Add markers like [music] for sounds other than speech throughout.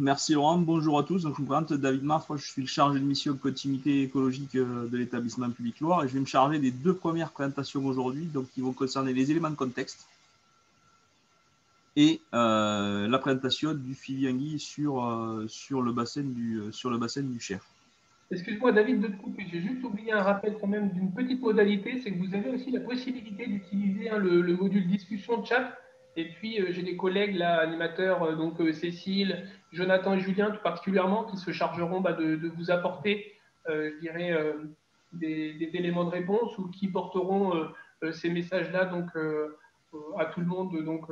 Merci Laurent, bonjour à tous. Donc, je me présente David Marfre, je suis le chargé de mission continuité écologique euh, de l'établissement public Loire et je vais me charger des deux premières présentations aujourd'hui, qui vont concerner les éléments de contexte et euh, la présentation du suivi Anguille sur, euh, sur, le bassin du, sur le bassin du Cher. Excuse-moi David de te j'ai juste oublié un rappel quand même d'une petite modalité, c'est que vous avez aussi la possibilité d'utiliser hein, le, le, module discussion chat et puis, j'ai des collègues, là, animateurs, donc Cécile, Jonathan et Julien, tout particulièrement, qui se chargeront bah, de, vous apporter, je dirais, des, éléments de réponse ou qui porteront ces messages-là donc, à tout le monde donc,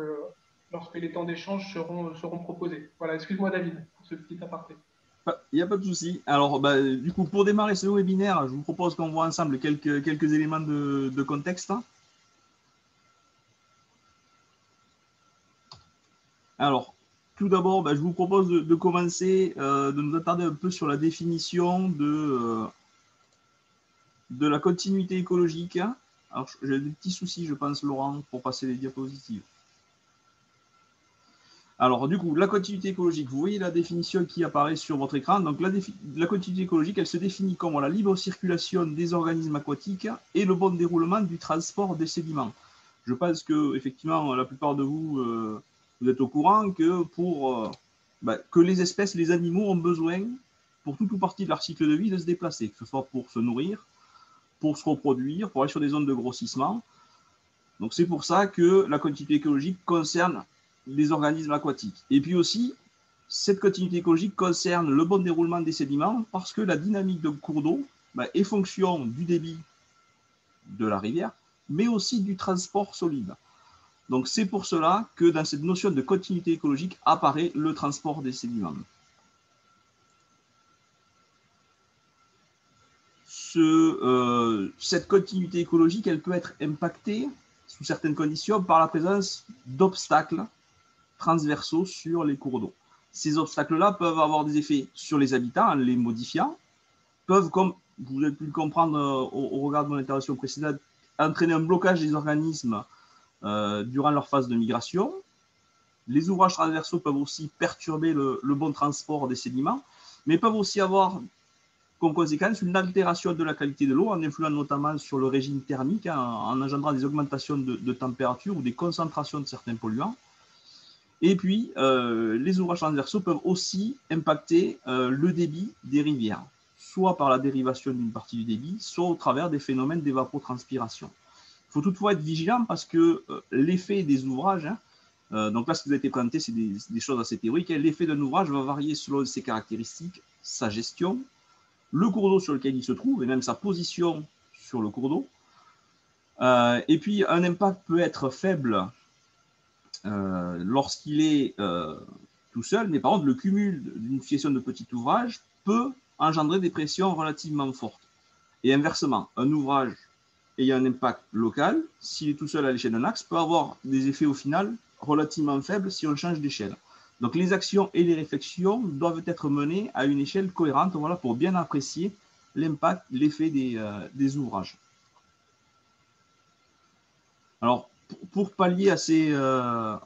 lorsque les temps d'échange seront, proposés. Voilà, excuse-moi, David, pour ce petit aparté. Il n'y a pas de souci. Alors, bah, du coup, pour démarrer ce webinaire, je vous propose qu'on voit ensemble quelques, quelques éléments de, de contexte. Alors, tout d'abord, ben, je vous propose de, commencer, euh, de nous attarder un peu sur la définition de, euh, de la continuité écologique. Alors, j'ai des petits soucis, je pense, Laurent, pour passer les diapositives. Alors, du coup, la continuité écologique, vous voyez la définition qui apparaît sur votre écran. Donc, la, la continuité écologique, elle se définit comme la libre circulation des organismes aquatiques et le bon déroulement du transport des sédiments. Je pense que, effectivement, la plupart de vous euh, vous êtes au courant que pour euh, bah, que les espèces, les animaux ont besoin, pour toute ou partie de leur cycle de vie, de se déplacer, que ce soit pour se nourrir, pour se reproduire, pour aller sur des zones de grossissement. Donc c'est pour ça que la continuité écologique concerne les organismes aquatiques. Et puis aussi, cette continuité écologique concerne le bon déroulement des sédiments parce que la dynamique de cours d'eau bah, est fonction du débit de la rivière, mais aussi du transport solide. Donc c'est pour cela que dans cette notion de continuité écologique apparaît le transport des sédiments. Euh, cette continuité écologique, elle peut être impactée sous certaines conditions par la présence d'obstacles transversaux sur les cours d'eau. Ces obstacles-là peuvent avoir des effets sur les habitants en les modifiant, peuvent, comme vous avez pu le comprendre euh, au regard de mon intervention précédente, entraîner un blocage des organismes euh, durant leur phase de migration. Les ouvrages transversaux peuvent aussi perturber le, bon transport des sédiments, mais peuvent aussi avoir comme conséquence une altération de la qualité de l'eau en influant notamment sur le régime thermique, hein, en engendrant des augmentations de, température ou des concentrations de certains polluants. Et puis, euh, les ouvrages transversaux peuvent aussi impacter euh, le débit des rivières, soit par la dérivation d'une partie du débit, soit au travers des phénomènes d'évapotranspiration. Il faut toutefois être vigilant parce que euh, l'effet des ouvrages, hein, euh, donc là, ce qui vous a été présenté, c'est des, choses assez théoriques. Hein. L'effet d'un ouvrage va varier selon ses caractéristiques, sa gestion, le cours d'eau sur lequel il se trouve et même sa position sur le cours d'eau. Euh, et puis, un impact peut être faible lorsqu'il est tout seul, mais par contre, le cumul d'une succession de petits ouvrages peut engendrer des pressions relativement fortes. Et inversement, un ouvrage et un impact local, s'il est tout seul à l'échelle d'un axe, peut avoir des effets au final relativement faibles si on change d'échelle. Donc les actions et les réflexions doivent être menées à une échelle cohérente voilà, pour bien apprécier l'impact, l'effet des, euh, ouvrages. Alors, pour, pallier à ces, euh,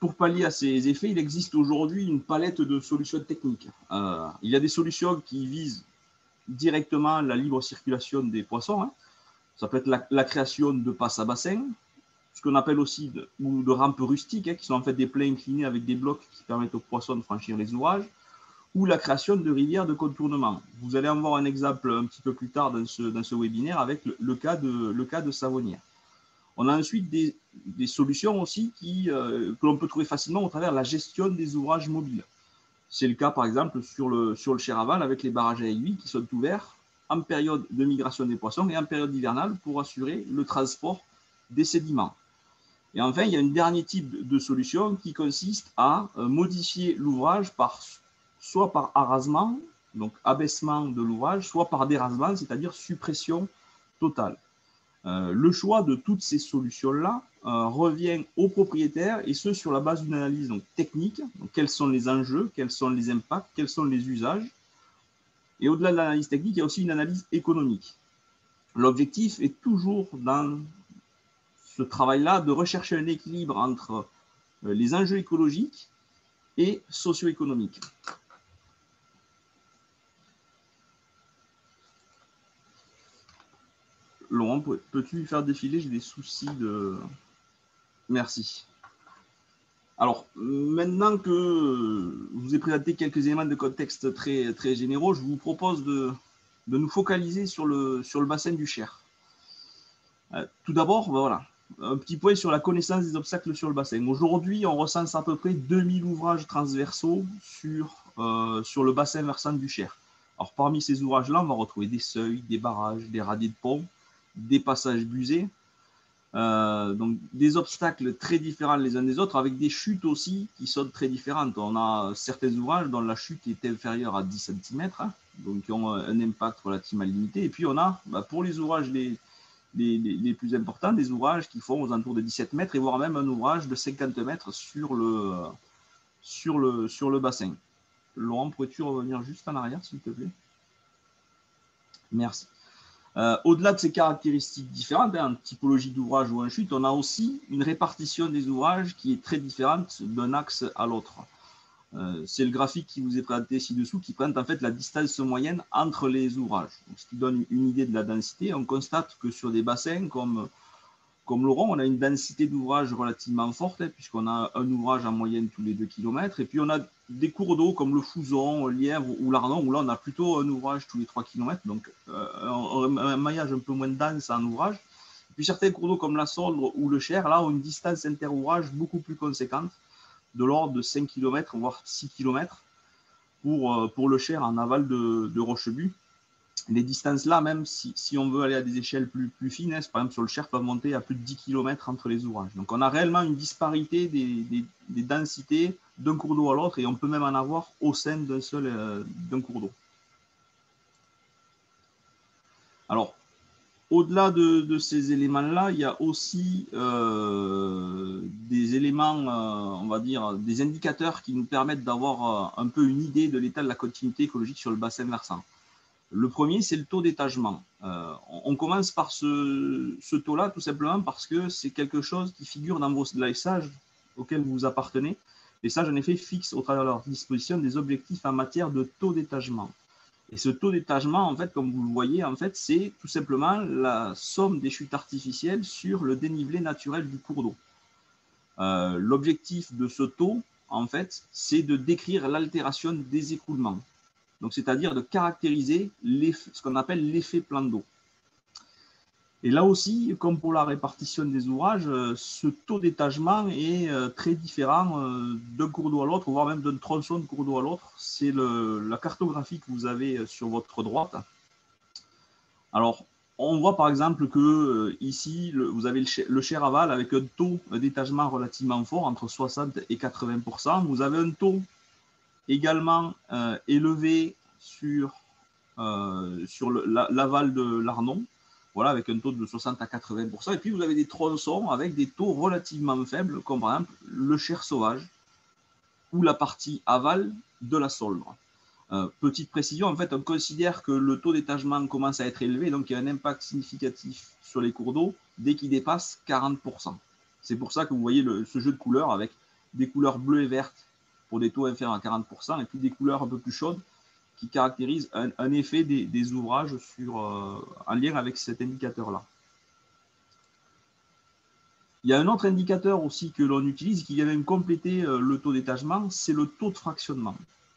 pour pallier à ces effets, il existe aujourd'hui une palette de solutions techniques. Euh, il y a des solutions qui visent directement la libre circulation des poissons, hein, ça peut être la, création de passes à bassin, ce qu'on appelle aussi de, ou de rampes rustiques, hein, qui sont en fait des plats inclinés avec des blocs qui permettent aux poissons de franchir les ouvrages, ou la création de rivières de contournement. Vous allez en voir un exemple un petit peu plus tard dans ce, dans ce webinaire avec le, cas de, de Savonnière. On a ensuite des, solutions aussi qui, euh, que l'on peut trouver facilement au travers de la gestion des ouvrages mobiles. C'est le cas par exemple sur le, sur le avec les barrages à aiguilles qui sont ouverts en période de migration des poissons et en période hivernale pour assurer le transport des sédiments. Et enfin, il y a un dernier type de solution qui consiste à euh, modifier l'ouvrage par, soit par arasement, donc abaissement de l'ouvrage, soit par dérasement, c'est-à-dire suppression totale. Euh, le choix de toutes ces solutions-là euh, revient au propriétaire et ce sur la base d'une analyse technique. Quels sont les enjeux, quels sont les impacts, quels sont les usages et au-delà de l'analyse technique, il y a aussi une analyse économique. L'objectif est toujours dans ce travail-là de rechercher un équilibre entre euh, les enjeux écologiques et socio-économiques. Laurent, peux-tu faire défiler? J'ai des soucis de... Merci. Alors, maintenant que je vous ai présenté quelques éléments de contexte très, très généraux, je vous propose de, nous focaliser sur le, bassin du Cher. Euh, tout d'abord, ben voilà, un petit point sur la connaissance des obstacles sur le bassin. Aujourd'hui, on recense à peu près 2000 ouvrages transversaux sur, euh, sur le bassin versant du Cher. Alors, parmi ces ouvrages-là, on va retrouver des seuils, des barrages, des radis de pont, des passages busés, euh, donc des obstacles très différents les uns des autres, avec des chutes aussi qui sont très différentes. On a certains ouvrages dont la chute est inférieure à 10 cm, hein, donc qui ont un impact relativement limité. Et puis on a, bah, pour les ouvrages les, plus importants, des ouvrages qui font aux alentours de 17 mètres, et voire même un ouvrage de 50 mètres sur le, sur le, sur le bassin. Laurent, pourrais-tu revenir juste en arrière, s'il te plaît? Merci. Euh, au-delà de ces caractéristiques différentes, hein, typologie d'ouvrage ou un chute, on a aussi une répartition des ouvrages qui est très différente d'un axe à l'autre. Euh, c'est le graphique qui vous est présenté ci-dessous qui présente en fait la distance moyenne entre les ouvrages, ce qui donne une idée de la densité. On constate que sur des bassins comme comme Laurent, on a une densité d'ouvrage relativement forte, hein, puisqu'on a un ouvrage en moyenne tous les 2 km. Et puis on a des cours d'eau comme le Fouzon, Lièvre ou l'Ardon, où là on a plutôt un ouvrage tous les 3 km, donc euh, un, maillage un peu moins dense en ouvrage. Et puis certains cours d'eau comme la Sondre ou le Cher, là, ont une distance inter-ouvrage beaucoup plus conséquente, de l'ordre de 5 km, voire 6 km, pour, euh, pour le Cher en aval de, de Rochebu les distances là, même si, on veut aller à des échelles plus, plus fines, hein, par exemple sur le Cher, peuvent monter à plus de 10 km entre les ouvrages. Donc on a réellement une disparité des, densités d'un cours d'eau à l'autre et on peut même en avoir au sein d'un seul euh, d'un cours d'eau. Alors, au-delà de, ces éléments-là, il y a aussi euh, des éléments, euh, on va dire, des indicateurs qui nous permettent d'avoir un peu une idée de l'état de la continuité écologique sur le bassin versant. Le premier, c'est le taux d'étagement. Euh, on commence par ce, taux-là tout simplement parce que c'est quelque chose qui figure dans vos slices auxquels vous appartenez. Et ça, en effet, fixe au travers de leur disposition des objectifs en matière de taux d'étagement. Et ce taux d'étagement, en fait, comme vous le voyez, en fait, c'est tout simplement la somme des chutes artificielles sur le dénivelé naturel du cours d'eau. Euh, l'objectif de ce taux, en fait, c'est de décrire l'altération des écoulements donc c'est-à-dire de caractériser ce qu'on appelle l'effet plan d'eau. Et là aussi, comme pour la répartition des ouvrages, euh, ce taux d'étagement est euh, très différent euh, d'un cours d'eau à l'autre, voire même d'un tronçon de cours d'eau à l'autre. C'est la cartographie que vous avez sur votre droite. Alors, on voit par exemple que ici, vous avez le, cher aval avec un taux d'étagement relativement fort, entre 60 et 80% Vous avez un taux également euh, élevé sur, euh, sur l'aval de l'Arnon, voilà, avec un taux de 60 à 80% Et puis vous avez des tronçons avec des taux relativement faibles, comme par exemple le cher sauvage ou la partie aval de la Soldre. Euh, petite précision, en fait, on considère que le taux d'étagement commence à être élevé, donc il y a un impact significatif sur les cours d'eau dès qu'il dépasse 40%. C'est pour ça que vous voyez ce jeu de couleurs avec des couleurs bleues et vertes pour des taux inférieurs à 40%, et puis des couleurs un peu plus chaudes qui caractérisent un, effet des, ouvrages sur, euh, en lien avec cet indicateur-là. Il y a un autre indicateur aussi que l'on utilise qui vient même compléter euh, le taux d'étagement, c'est le taux de fractionnement.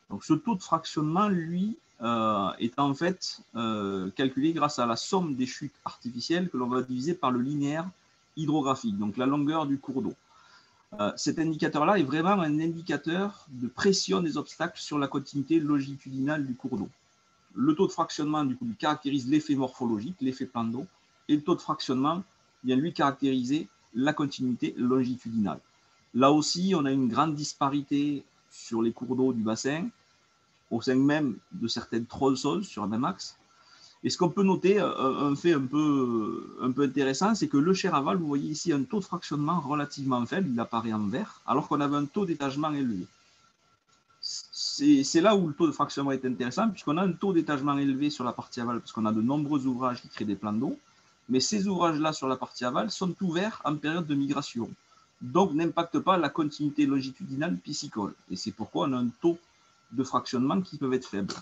Donc ce taux de fractionnement, lui, euh, est en fait calculé grâce à la somme des chutes artificielles que l'on va diviser par le linéaire hydrographique, donc la longueur du cours d'eau. Euh, cet indicateur-là est vraiment un indicateur de pression des obstacles sur la continuité longitudinale du cours d'eau. Le taux de fractionnement, du coup, caractérise l'effet morphologique, l'effet plan d'eau, et le taux de fractionnement vient lui caractériser la continuité longitudinale. Là aussi, on a une grande disparité sur les cours d'eau du bassin, au sein même de certaines tronçons sur un même axe. Et ce qu'on peut noter, euh, un fait un peu, un peu intéressant, c'est que le Cher-Aval, vous voyez ici un taux de fractionnement relativement faible, il apparaît en vert, alors qu'on avait un taux d'étagement élevé. C'est là où le taux de fractionnement est intéressant, puisqu'on a un taux d'étagement élevé sur la partie aval, parce qu'on a de nombreux ouvrages qui créent des plans d'eau, mais ces ouvrages-là sur la partie aval sont ouverts en période de migration. donc n'impactent pas la continuité longitudinale piscicole. Et c'est pourquoi on a un taux de fractionnement qui peuvent être faibles.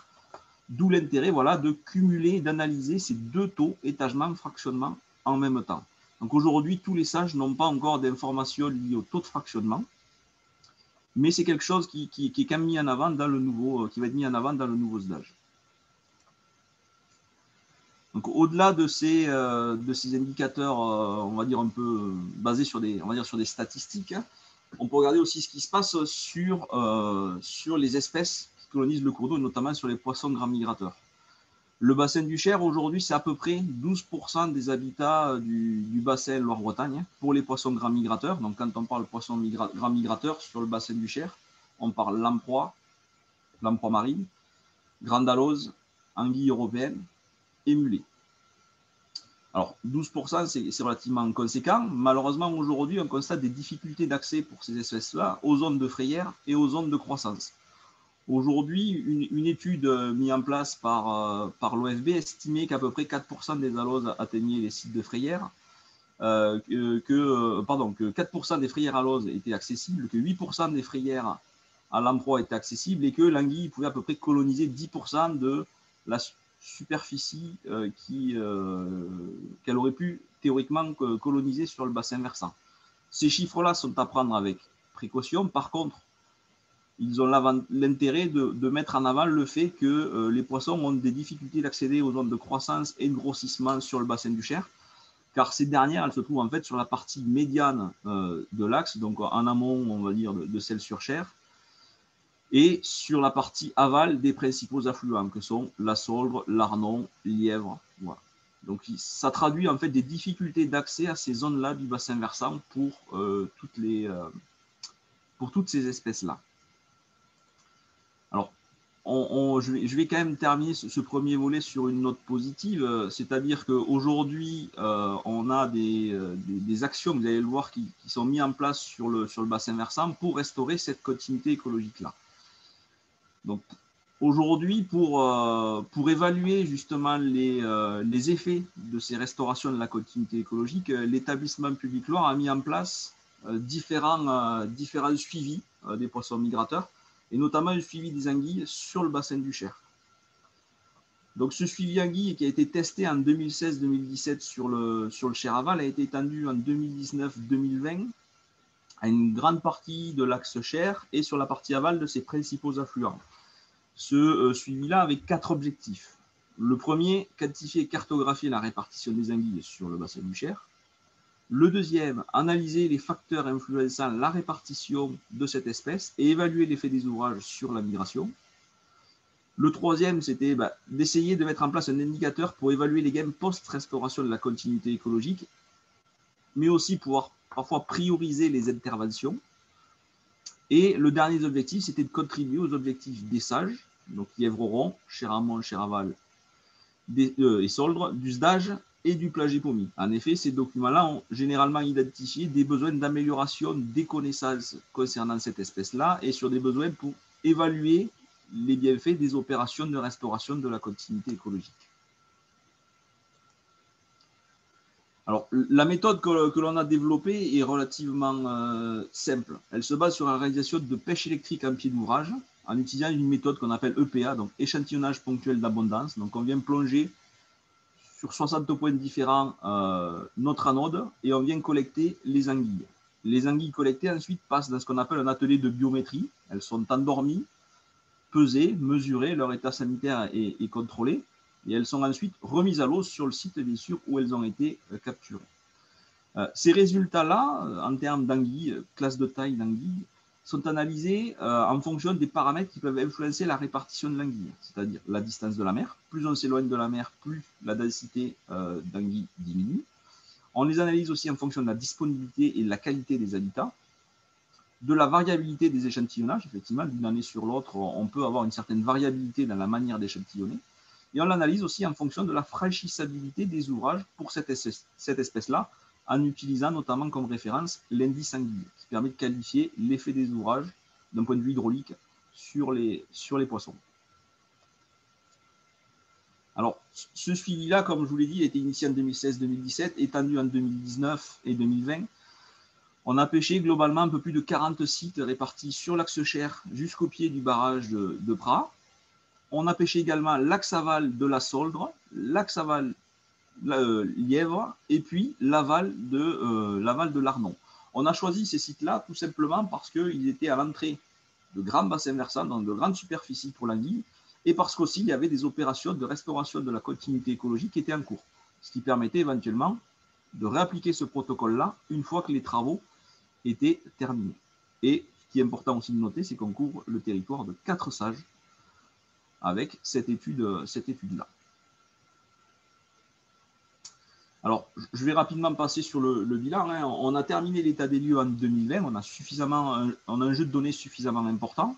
D'où l'intérêt voilà, de cumuler, d'analyser ces deux taux, étagement, fractionnement, en même temps. Donc aujourd'hui, tous les sages n'ont pas encore d'informations liées au taux de fractionnement, mais c'est quelque chose qui, euh, va être mis en avant dans le nouveau stage. Au-delà de ces, euh, indicateurs, euh, on va dire un peu basés sur des, statistiques, hein, on peut regarder aussi ce qui se passe sur, les espèces colonisent le cours d'eau, notamment sur les poissons grands migrateurs. Le bassin du Cher, aujourd'hui, c'est à peu près 12% des habitats euh, du, bassin Loire-Bretagne pour les poissons grands migrateurs. Donc, quand on parle poissons grands migrateurs sur le bassin du Cher, on parle lamproie, lamproie marine, grande alose, anguille européenne et mulet. Alors, 12%, c'est relativement conséquent. Malheureusement, aujourd'hui, on constate des difficultés d'accès pour ces espèces-là aux zones de frayère et aux zones de croissance. Aujourd'hui, une, étude euh, mise en place par, euh, par l'OFB estimait qu'à peu près 4% des aloses atteignaient les sites de frayères, euh, que, pardon, que 4% des frayères aloses étaient accessibles, que 8% des frayères à l'emploi étaient accessibles et que l'anguille pouvait à peu près coloniser 10% de la superficie qu'elle aurait pu théoriquement coloniser sur le bassin versant. Ces chiffres-là sont à prendre avec précaution. Par contre, ils ont l'intérêt de, mettre en avant le fait que euh, les poissons ont des difficultés d'accéder aux zones de croissance et de grossissement sur le bassin du Cher, car ces dernières, elles se trouvent en fait sur la partie médiane euh, de l'axe, donc en amont, on va dire, de, celle sur Cher, et sur la partie aval des principaux affluents, que sont la Solbre, l'Arnon, Lièvre. Donc ça traduit en fait des difficultés d'accès à ces zones-là du bassin versant pour, euh, toutes, les, pour toutes ces espèces-là. Je, vais, quand même terminer ce, premier volet sur une note positive, euh, c'est-à-dire qu'aujourd'hui, euh, on a euh, des, actions, vous allez le voir, qui, sont mises en place sur le, bassin versant pour restaurer cette continuité écologique-là. Donc, aujourd'hui, pour, évaluer justement les, effets de ces restaurations de la continuité écologique, l'établissement public Loire a mis en place différents suivis des poissons migrateurs et notamment le suivi des anguilles sur le bassin du Cher. Donc ce suivi anguille qui a été testé en 2016-2017 sur le, sur le Cher Aval a été étendu en 2019-2020 à une grande partie de l'axe Cher et sur la partie aval de ses principaux affluents. Ce euh, suivi-là avec quatre objectifs. Le premier, quantifier et cartographier la répartition des anguilles sur le bassin du Cher. Le deuxième, analyser les facteurs influençant la répartition de cette espèce et évaluer l'effet des ouvrages sur la migration. Le troisième, c'était bah, d'essayer de mettre en place un indicateur pour évaluer les gains post-restauration de la continuité écologique, mais aussi pouvoir parfois prioriser les interventions. Et le dernier objectif, c'était de contribuer aux objectifs des sages, donc Lièvre-Rond, Chéramont, Chéraval euh, et Soldre, du SDAGE et du plagipomie. En effet, ces documents-là ont généralement identifié des besoins d'amélioration des connaissances concernant cette espèce-là et sur des besoins pour évaluer les bienfaits des opérations de restauration de la continuité écologique. Alors, la méthode que, l'on a développée est relativement euh, simple. Elle se base sur la réalisation de pêche électrique en pied d'ouvrage en utilisant une méthode qu'on appelle EPA, donc échantillonnage ponctuel d'abondance. Donc, on vient plonger sur 60 points différents euh, notre anode et on vient collecter les anguilles. Les anguilles collectées ensuite passent dans ce qu'on appelle un atelier de biométrie. Elles sont endormies, pesées, mesurées, leur état sanitaire est, contrôlé et elles sont ensuite remises à l'eau sur le site bien sûr où elles ont été euh, capturées. Euh, ces résultats-là, en termes d'anguilles, classe de taille d'anguilles, sont analysés euh, en fonction des paramètres qui peuvent influencer la répartition de l'anguille, c'est-à-dire la distance de la mer. Plus on s'éloigne de la mer, plus la densité euh, d'anguille diminue. On les analyse aussi en fonction de la disponibilité et de la qualité des habitats, de la variabilité des échantillonnages. Effectivement, d'une année sur l'autre, on peut avoir une certaine variabilité dans la manière d'échantillonner. Et on l'analyse aussi en fonction de la franchissabilité des ouvrages pour cette espèce-là, en utilisant notamment comme référence l'indice anguille, qui permet de qualifier l'effet des ouvrages d'un point de vue hydraulique sur les, poissons. Alors, ce suivi-là, comme je vous l'ai dit, a été initié en 2016-2017, étendu en 2019 et 2020. On a pêché globalement un peu plus de 40 sites répartis sur l'axe Cher jusqu'au pied du barrage de, de Prat. On a pêché également l'axe aval de la Soldre, l'axe aval Lièvre et puis l'aval de, euh, l'aval de l'Arnon. On a choisi ces sites-là tout simplement parce qu'ils étaient à l'entrée de grands bassins versants, dans de grandes superficies pour l'anguille, et parce qu'aussi il y avait des opérations de restauration de la continuité écologique qui étaient en cours, ce qui permettait éventuellement de réappliquer ce protocole-là une fois que les travaux étaient terminés. Et ce qui est important aussi de noter, c'est qu'on couvre le territoire de quatre sages avec cette étude-là. Alors, je vais rapidement passer sur le, bilan. Hein. On a terminé l'état des lieux en 2020. On a, suffisamment, un jeu de données suffisamment important.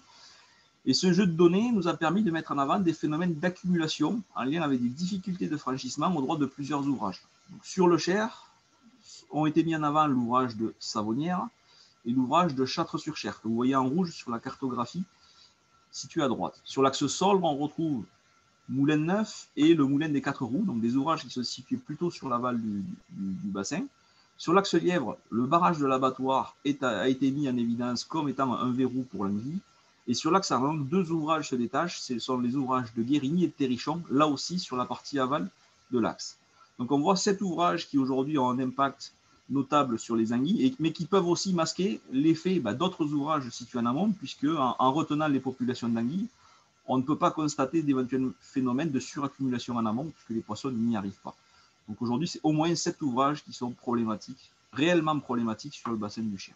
Et ce jeu de données nous a permis de mettre en avant des phénomènes d'accumulation en lien avec des difficultés de franchissement au droit de plusieurs ouvrages. sur le Cher, ont été mis en avant l'ouvrage de Savonnière et l'ouvrage de Châtre-sur-Cher, que vous voyez en rouge sur la cartographie située à droite. Sur l'axe Solbre, on retrouve Moulin Neuf et le Moulin des Quatre Roues, donc des ouvrages qui se situent plutôt sur l'aval du, bassin. Sur l'axe Lièvre, le barrage de l'abattoir a été mis en évidence comme étant un verrou pour l'anguille. Et sur l'axe avant, deux ouvrages se détachent, ce sont les ouvrages de Guérigny et de Terrichon, là aussi sur la partie aval de l'axe. Donc on voit sept ouvrages qui aujourd'hui ont un impact notable sur les anguilles, mais qui peuvent aussi masquer l'effet bah, d'autres ouvrages situés en amont, puisque en retenant les populations d'anguilles, on ne peut pas constater d'éventuels phénomènes de suraccumulation en amont, puisque les poissons n'y arrivent pas. Donc aujourd'hui, c'est au moins sept ouvrages qui sont problématiques, réellement problématiques sur le bassin du Cher.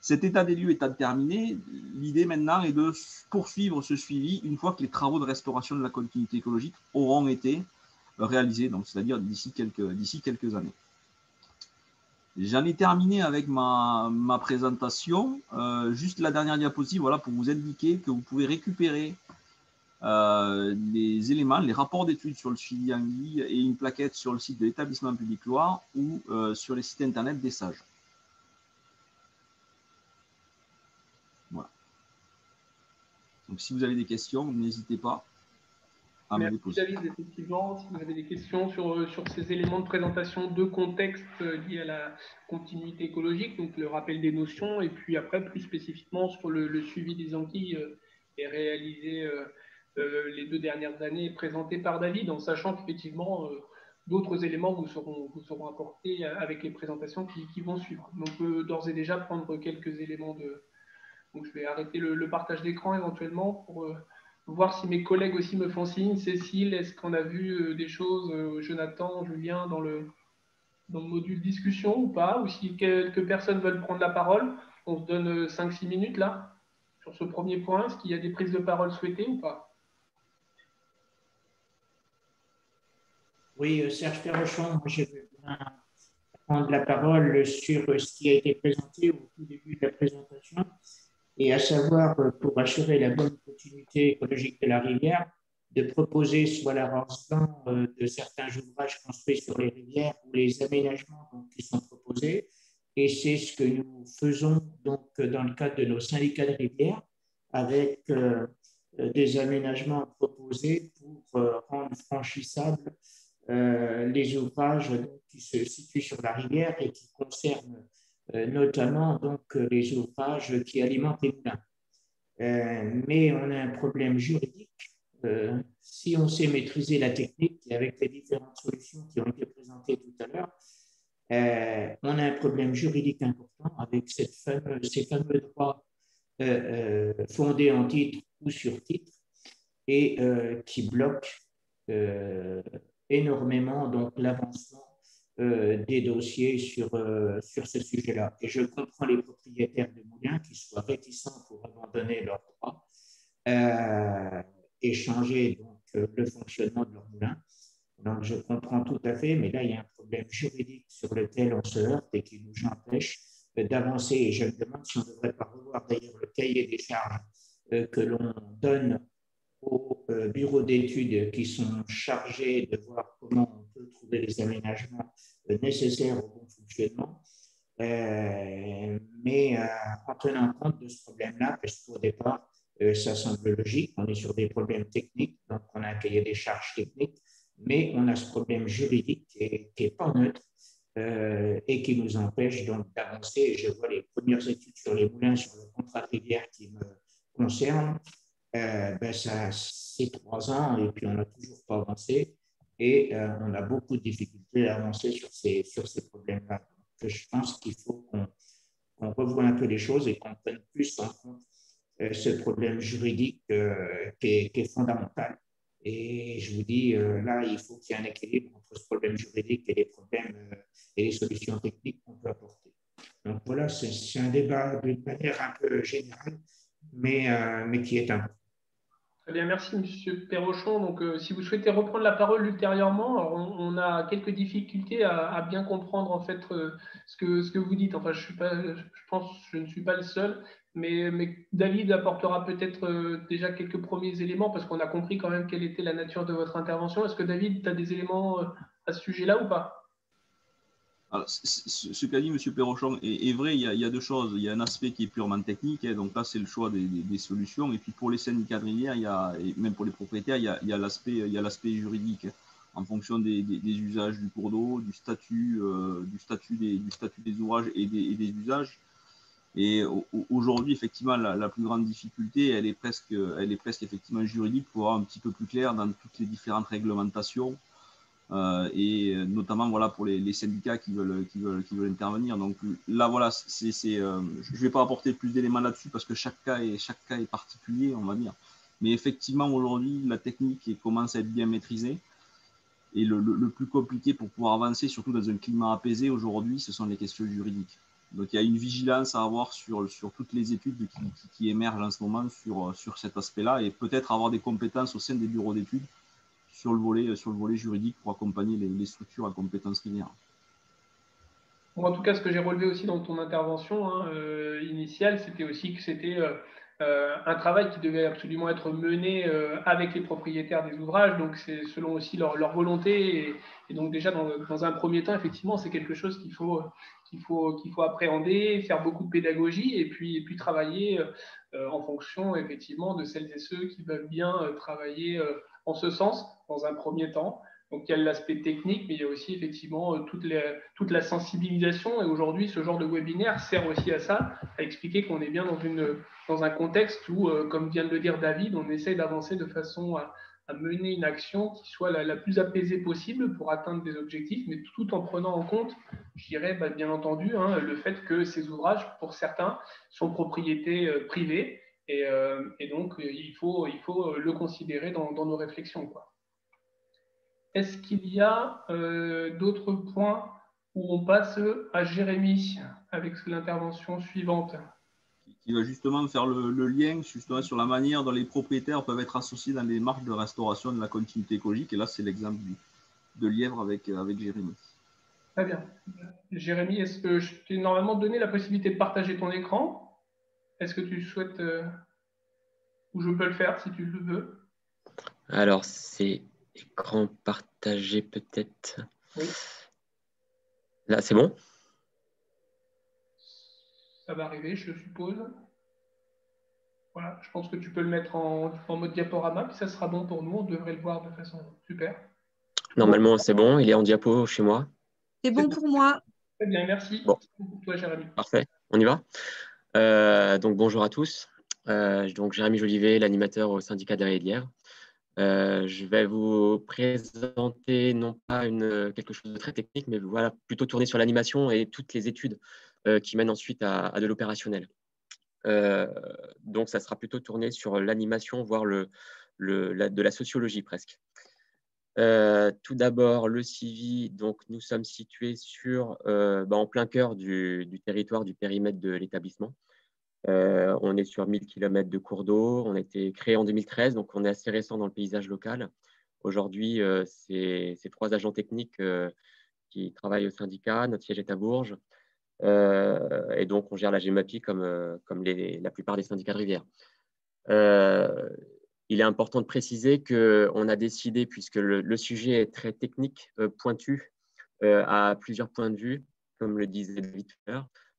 Cet état des lieux étant terminé, l'idée maintenant est de poursuivre ce suivi une fois que les travaux de restauration de la continuité écologique auront été réalisés, c'est-à-dire d'ici quelques années. J'en ai terminé avec ma, présentation. Euh, juste la dernière diapositive, voilà, pour vous indiquer que vous pouvez récupérer euh, les éléments, les rapports d'études sur le suivi et une plaquette sur le site de l'établissement public Loire ou euh, sur les sites internet des sages. Voilà. Donc si vous avez des questions, n'hésitez pas. Merci David, effectivement, si vous avez des questions sur, euh, sur ces éléments de présentation de contexte euh, liés à la continuité écologique, donc le rappel des notions, et puis après plus spécifiquement sur le, suivi des anguilles euh, et réalisé les deux dernières années présenté par David, en sachant qu'effectivement d'autres éléments vous seront, vous seront apportés avec les présentations qui, qui vont suivre. Donc on peut d'ores et déjà prendre quelques éléments de... Donc je vais arrêter le, le partage d'écran éventuellement pour voir si mes collègues aussi me font signe. Cécile, est-ce qu'on a vu euh, des choses, euh, Jonathan, Julien, dans le, module discussion ou pas? Ou si quelques personnes veulent prendre la parole, on se donne 5-6 euh, minutes là, sur ce premier point. Est-ce qu'il y a des prises de parole souhaitées ou pas? Oui, Serge Perrochon, je veux bien prendre la parole sur ce qui a été présenté au tout début de la présentation et à savoir, euh, pour assurer la bonne continuité écologique de la rivière, de proposer soit l'arrangement euh, de certains ouvrages construits sur les rivières ou les aménagements qui sont proposés. Et c'est ce que nous faisons donc dans le cadre de nos syndicats de rivières avec euh, des aménagements proposés pour rendre franchissables les ouvrages qui se situent sur la rivière et qui concernent notamment donc, euh, les ouvrages qui alimentent les moulins. Euh, mais on a un problème juridique. si on sait maîtriser la technique avec les différentes solutions qui ont été présentées tout à l'heure, on a un problème juridique important avec ces fameux droits fondés en titre ou sur titre et qui bloquent énormément donc l'avancement euh, des dossiers sur, euh, sur ce sujet-là. Et je comprends les propriétaires de moulins qui soient réticents pour abandonner leurs droits euh, et changer donc, le fonctionnement de leur moulin. Donc, je comprends tout à fait, mais là, il y a un problème juridique sur lequel on se heurte et qui nous empêche d'avancer. Et je me demande si on ne devrait pas revoir d'ailleurs le cahier des charges que l'on donne aux bureaux d'études qui sont chargés de voir comment on peut trouver les aménagements nécessaires au bon fonctionnement. Euh, mais euh, en tenant compte de ce problème-là, parce qu'au départ, euh, ça semble logique, on est sur des problèmes techniques, donc on a un cahier des charges techniques, mais on a ce problème juridique qui n'est pas neutre et qui nous empêche donc d'avancer. Je vois les premières études sur les moulins sur le contrat rivière qui me concernent. Ben ça, c'est trois ans et puis on n'a toujours pas avancé et on a beaucoup de difficultés à avancer sur ces, sur ces problèmes-là. Je pense qu'il faut qu'on on revoit un peu les choses et qu'on prenne plus en compte euh, ce problème juridique euh, qui est, fondamental. Et je vous dis, euh, là, il faut qu'il y ait un équilibre entre ce problème juridique et les problèmes et les solutions techniques qu'on peut apporter. Donc voilà, c'est un débat d'une manière un peu générale, mais, mais qui est important. Bien, merci Monsieur Perrochon. Donc, si vous souhaitez reprendre la parole ultérieurement, on, a quelques difficultés à, bien comprendre en fait ce, que, ce que vous dites. Enfin, je, suis pas, je pense je ne suis pas le seul. Mais, David apportera peut-être euh, déjà quelques premiers éléments parce qu'on a compris quand même quelle était la nature de votre intervention. Est-ce que David, tu as des éléments euh, à ce sujet-là ou pas? Ce qu'a dit M. Perrochon est, vrai, il y, a, deux choses. Il y a un aspect qui est purement technique, hein, donc là c'est le choix des, solutions. Et puis pour les syndicats de il y a, et même pour les propriétaires, il y a, l'aspect juridique hein, en fonction des, usages du cours d'eau, du statut, euh, du, des, statut des ouvrages et des, usages. Et aujourd'hui, effectivement, la, plus grande difficulté, elle est, presque, elle est presque effectivement juridique pour avoir un petit peu plus clair dans toutes les différentes réglementations et notamment voilà pour les, syndicats qui veulent, qui veulent, qui intervenir. Donc là, voilà, c'est, euh, je ne vais pas apporter plus d'éléments là-dessus parce que chaque cas, est, chaque cas est particulier, on va dire. Mais effectivement, aujourd'hui, la technique commence à être bien maîtrisée. Et le, le, plus compliqué pour pouvoir avancer, surtout dans un climat apaisé aujourd'hui, ce sont les questions juridiques. Donc il y a une vigilance à avoir sur, sur toutes les études qui, émergent en ce moment sur, sur cet aspect-là et peut-être avoir des compétences au sein des bureaux d'études sur, le volet, juridique pour accompagner les, structures à compétences linéaires. en tout cas, ce que j'ai relevé aussi dans ton intervention hein, euh, initiale, c'était aussi que c'était euh, euh, un travail qui devait absolument être mené avec les propriétaires des ouvrages, donc c'est selon aussi leur, volonté. Et, donc déjà, dans, un premier temps, effectivement, c'est quelque chose qu'il faut, appréhender, faire beaucoup de pédagogie et puis, et puis travailler en fonction effectivement de celles et ceux qui veulent bien travailler en ce sens dans un premier temps. Donc il y a l'aspect technique, mais il y a aussi effectivement toute, les, toute la sensibilisation. Et aujourd'hui, ce genre de webinaire sert aussi à ça, à expliquer qu'on est bien dans, un contexte où, comme vient de le dire David, on essaie d'avancer de façon à, mener une action qui soit la, plus apaisée possible pour atteindre des objectifs, mais tout en prenant en compte, je dirais bah, bien entendu, hein, le fait que ces ouvrages, pour certains, sont propriété euh, privée et, euh, donc il faut le considérer dans, nos réflexions. Est-ce qu'il y a euh, d'autres points où on passe à Jérémy avec l'intervention suivante? Qui va justement faire le, lien justement sur la manière dont les propriétaires peuvent être associés dans les marques de restauration de la continuité écologique. Et là, c'est l'exemple de Lièvre avec, avec Jérémy. Très bien. Jérémy, est-ce que je t'ai normalement donné la possibilité de partager ton écran? Est-ce que tu souhaites euh, ou je peux le faire si tu le veux? Alors, c'est écran partagé peut-être. Oui. Là, c'est bon? Ça va arriver, je suppose. Voilà, je pense que tu peux le mettre en, mode diaporama, puis ça sera bon pour nous. On devrait le voir de façon super. Normalement, c'est bon. Il est en diapo chez moi. C'est bon pour moi. Très bien, merci. Bon. Pour toi, Jérémy. Parfait, on y va. Euh, donc, bonjour à tous. Euh, donc, Jérémy Jolivet, l'animateur au syndicat d'Arrière. Euh, je vais vous présenter non pas une, quelque chose de très technique, mais voilà, plutôt tourner sur l'animation et toutes les études euh, qui mène ensuite à, de l'opérationnel. Euh, donc, ça sera plutôt tourné sur l'animation, voire le, de la sociologie presque. Euh, tout d'abord, le CIVI, donc nous sommes situés sur, bah, en plein cœur du, territoire, du périmètre de l'établissement. On est sur 1000 km de cours d'eau. On a été créé en 2013, donc on est assez récent dans le paysage local. Aujourd'hui, c'est trois agents techniques qui travaillent au syndicat. Notre siège est à Bourges. Euh, et donc, on gère la GMAPI comme, euh, la plupart des syndicats de rivière. Euh, il est important de préciser qu'on a décidé, puisque le, sujet est très technique, pointu, à plusieurs points de vue, comme le disait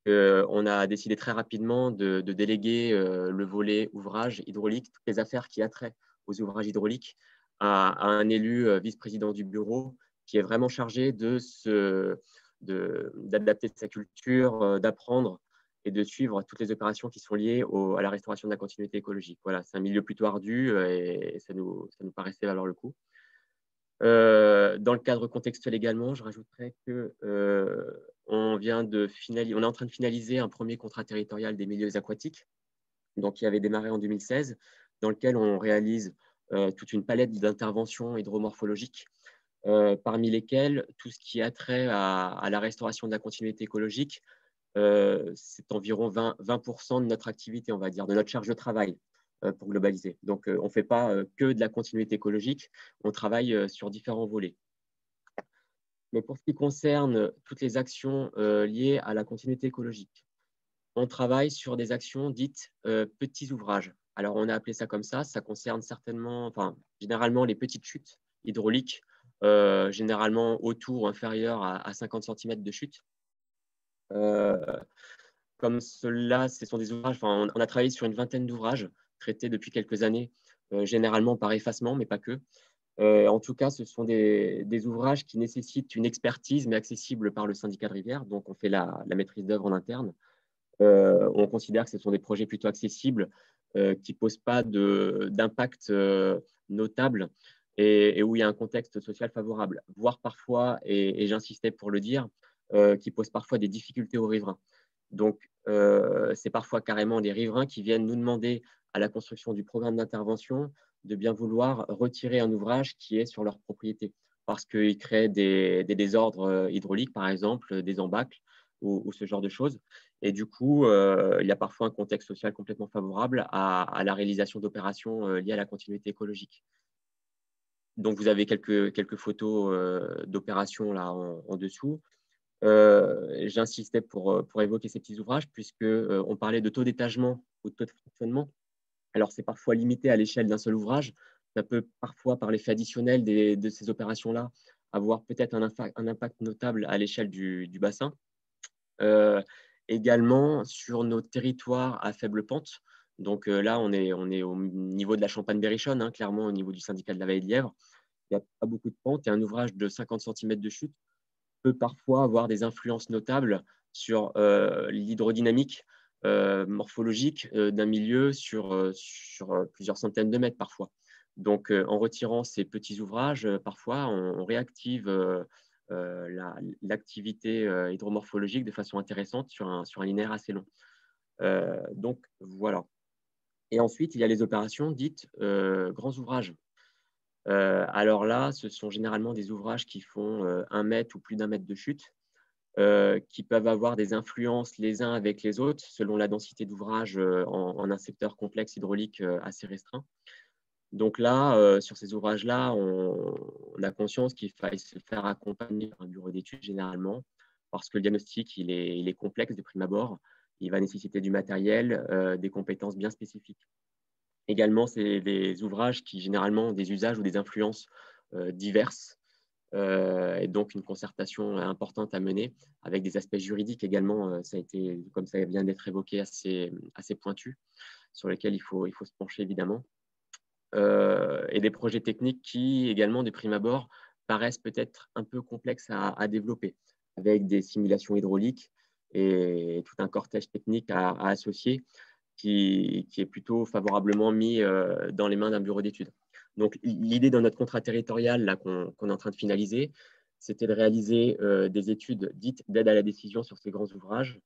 On a décidé très rapidement de, déléguer le volet ouvrage hydraulique, toutes les affaires qui attrait aux ouvrages hydrauliques, à, un élu vice-président du bureau qui est vraiment chargé de d'adapter sa culture, d'apprendre et de suivre toutes les opérations qui sont liées à la restauration de la continuité écologique. Voilà, c'est un milieu plutôt ardu et, ça nous paraissait valoir le coup. Euh, dans le cadre contextuel également, je rajouterais que euh, on vient de finaliser, on est en train de finaliser un premier contrat territorial des milieux aquatiques, donc qui avait démarré en 2016, dans lequel on réalise euh, toute une palette d'interventions hydromorphologiques, parmi lesquelles tout ce qui a trait à, la restauration de la continuité écologique, c'est environ 20, 20 de notre activité, on va dire, de notre charge de travail. Euh, pour globaliser. Donc, euh, on ne fait pas euh, que de la continuité écologique, on travaille sur différents volets. Mais pour ce qui concerne toutes les actions liées à la continuité écologique, on travaille sur des actions dites petits ouvrages. Alors, on a appelé ça comme ça. Ça concerne certainement, enfin, généralement les petites chutes hydrauliques, généralement autour ou inférieur à, 50 cm de chute. comme cela, ce sont des ouvrages, enfin, on, a travaillé sur une vingtaine d'ouvrages traités depuis quelques années, euh, généralement par effacement, mais pas que. Euh, en tout cas, ce sont des, ouvrages qui nécessitent une expertise, mais accessible par le syndicat de rivière. Donc, on fait la, maîtrise d'œuvre en interne. Euh, on considère que ce sont des projets plutôt accessibles, qui ne posent pas d'impact notable et, où il y a un contexte social favorable, voire parfois, et j'insistais pour le dire, qui posent parfois des difficultés aux riverains. Donc, c'est parfois carrément des riverains qui viennent nous demander à la construction du programme d'intervention de bien vouloir retirer un ouvrage qui est sur leur propriété parce qu'il crée des, désordres euh, hydrauliques, par exemple, des embâcles ou, ce genre de choses. Et du coup, euh, il y a parfois un contexte social complètement favorable à, la réalisation d'opérations euh, liées à la continuité écologique. Donc, vous avez quelques, photos d'opérations là en, dessous. J'insistais pour, pour évoquer ces petits ouvrages, puisqu'on on parlait de taux d'étagement ou de taux de fonctionnement. Alors, c'est parfois limité à l'échelle d'un seul ouvrage. Ça peut parfois, par l'effet additionnel de ces opérations-là, avoir peut-être un, impact notable à l'échelle du, bassin. Euh, également, sur nos territoires à faible pente, donc euh, là, on est, on est au niveau de la Champagne-Berrichonne, hein, clairement au niveau du syndicat de la Vallée de Lièvre. Il n'y a pas beaucoup de pente et un ouvrage de 50 cm de chute peut parfois avoir des influences notables sur euh, l'hydrodynamique morphologique euh, d'un milieu sur, euh, sur plusieurs centaines de mètres parfois. Donc, en retirant ces petits ouvrages, parfois, on, réactive l'activité hydromorphologique de façon intéressante sur un, sur un linéaire assez long. donc, voilà. Et ensuite, il y a les opérations dites grands ouvrages. alors là, ce sont généralement des ouvrages qui font un mètre ou plus d'un mètre de chute, euh, qui peuvent avoir des influences les uns avec les autres selon la densité d'ouvrage euh, en, un secteur complexe hydraulique euh, assez restreint. Donc là, sur ces ouvrages-là, on, a conscience qu'il faille se faire accompagner par un bureau d'études généralement, parce que le diagnostic, il est, complexe de prime abord. Il va nécessiter du matériel, des compétences bien spécifiques. Également, c'est des ouvrages qui généralement ont des usages ou des influences diverses et donc une concertation importante à mener avec des aspects juridiques également. Euh, ça a été, comme ça vient d'être évoqué, assez, assez pointu, sur lesquels il faut, il faut se pencher évidemment. Euh, et des projets techniques qui, également, de prime abord, paraissent peut-être un peu complexes à, développer, avec des simulations hydrauliques et tout un cortège technique à, associer qui, qui, est plutôt favorablement mis dans les mains d'un bureau d'études. Donc, l'idée dans notre contrat territorial qu'on est en train de finaliser, c'était de réaliser euh, des études dites d'aide à la décision sur ces grands ouvrages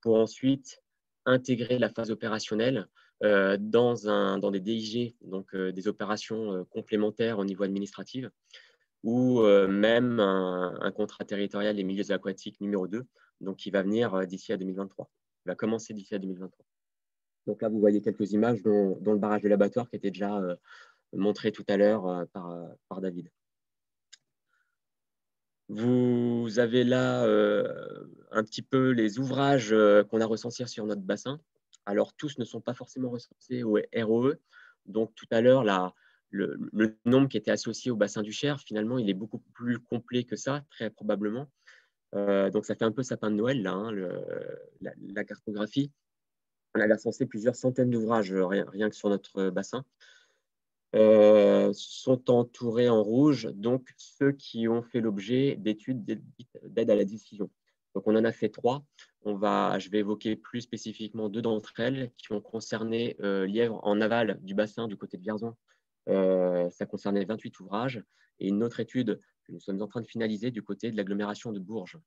pour ensuite intégrer la phase opérationnelle euh, dans, un, dans des DIG, donc euh, des opérations complémentaires au niveau administratif, ou même un, contrat territorial des milieux aquatiques numéro 2, donc qui va venir d'ici à 2023, Il va commencer d'ici à 2023. Donc là, vous voyez quelques images dont, dont le barrage de l'abattoir qui était déjà montré tout à l'heure euh, euh, par, David. Vous avez là euh, un petit peu les ouvrages qu'on a recensés sur notre bassin. Alors, tous ne sont pas forcément recensés au ROE. Donc, tout à l'heure, le, nombre qui était associé au bassin du Cher, finalement, il est beaucoup plus complet que ça, très probablement. donc, ça fait un peu sapin de Noël, là, hein, la, cartographie. On avait recensé plusieurs centaines d'ouvrages rien, que sur notre bassin. Sont entourés en rouge, donc ceux qui ont fait l'objet d'études d'aide à la décision. Donc, on en a fait trois. On va, je vais évoquer plus spécifiquement deux d'entre elles qui ont concerné Lièvre en aval du bassin du côté de Vierzon. ça concernait 28 ouvrages. Et une autre étude que nous sommes en train de finaliser du côté de l'agglomération de Bourges.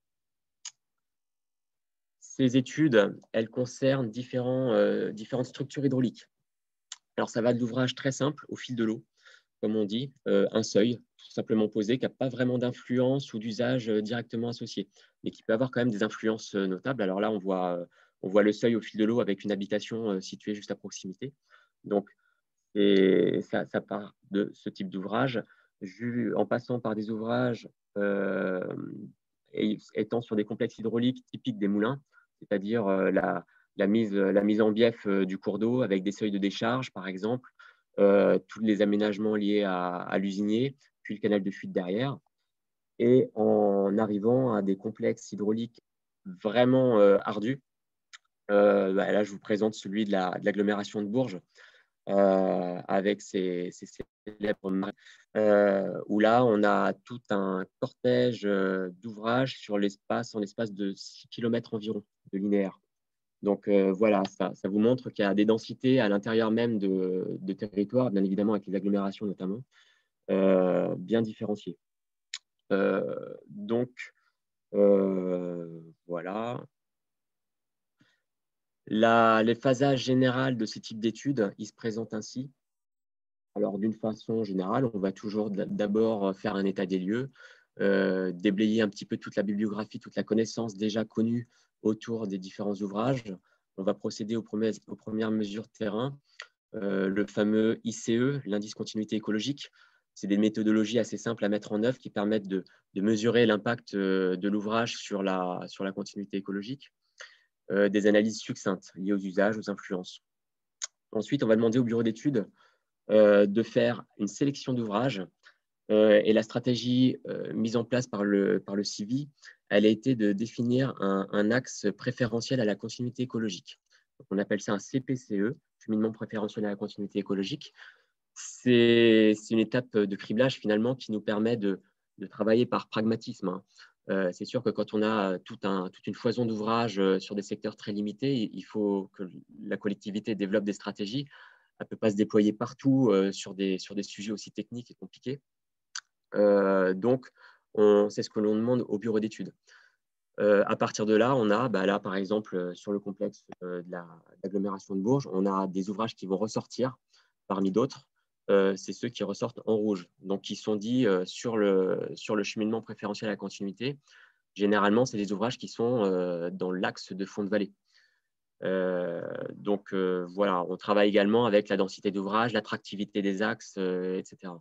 Ces études, elles concernent euh, différentes structures hydrauliques. Alors, ça va de l'ouvrage très simple, au fil de l'eau, comme on dit, euh, un seuil tout simplement posé qui n'a pas vraiment d'influence ou d'usage euh, directement associé, mais qui peut avoir quand même des influences notables. Alors là, on voit, on voit le seuil au fil de l'eau avec une habitation située juste à proximité. Donc, ça, ça part de ce type d'ouvrage, en passant par des ouvrages étant sur des complexes hydrauliques typiques des moulins, c'est-à-dire euh, la, mise, la mise en bief euh, du cours d'eau avec des seuils de décharge, par exemple, euh, tous les aménagements liés à, l'usinier, puis le canal de fuite derrière. Et en arrivant à des complexes hydrauliques vraiment ardus, bah, là, je vous présente celui de l'agglomération de, Bourges, avec ses, célèbres où là, on a tout un cortège d'ouvrages sur l'espace, en l'espace de 6 km environ de linéaire. Donc euh, voilà, ça, vous montre qu'il y a des densités à l'intérieur même de, territoires, bien évidemment avec les agglomérations notamment, euh, bien différenciées. Euh, donc voilà. Les phasages généraux de ce type d'études, ils se présentent ainsi. Alors d'une façon générale, on va toujours d'abord faire un état des lieux, déblayer un petit peu toute la bibliographie, toute la connaissance déjà connue autour des différents ouvrages. On va procéder aux premières, mesures terrain. Euh, le fameux ICE, l'indice continuité écologique, c'est des méthodologies assez simples à mettre en œuvre qui permettent de, mesurer l'impact euh, de l'ouvrage sur la, continuité écologique. Euh, des analyses succinctes liées aux usages, aux influences. Ensuite, on va demander au bureau d'études de faire une sélection d'ouvrages et la stratégie mise en place par le, par CIVI elle a été de définir un, axe préférentiel à la continuité écologique. on appelle ça un CPCE, cheminement préférentiel à la continuité écologique. C'est une étape de criblage finalement qui nous permet de, travailler par pragmatisme. Hein. Euh, c'est sûr que quand on a toute une foison d'ouvrages euh, sur des secteurs très limités, il faut que la collectivité développe des stratégies. Elle ne peut pas se déployer partout euh, sur des sujets aussi techniques et compliqués. Donc, c'est ce que l'on demande au bureau d'études. Euh, à partir de là, on a, bah là par exemple, euh, sur le complexe euh, de l'agglomération de Bourges, on a des ouvrages qui vont ressortir parmi d'autres. c'est ceux qui ressortent en rouge, donc qui sont dits sur, le, sur le cheminement préférentiel à continuité. Généralement, c'est des ouvrages qui sont dans l'axe de fond de vallée. donc voilà, on travaille également avec la densité d'ouvrage, l'attractivité des axes, etc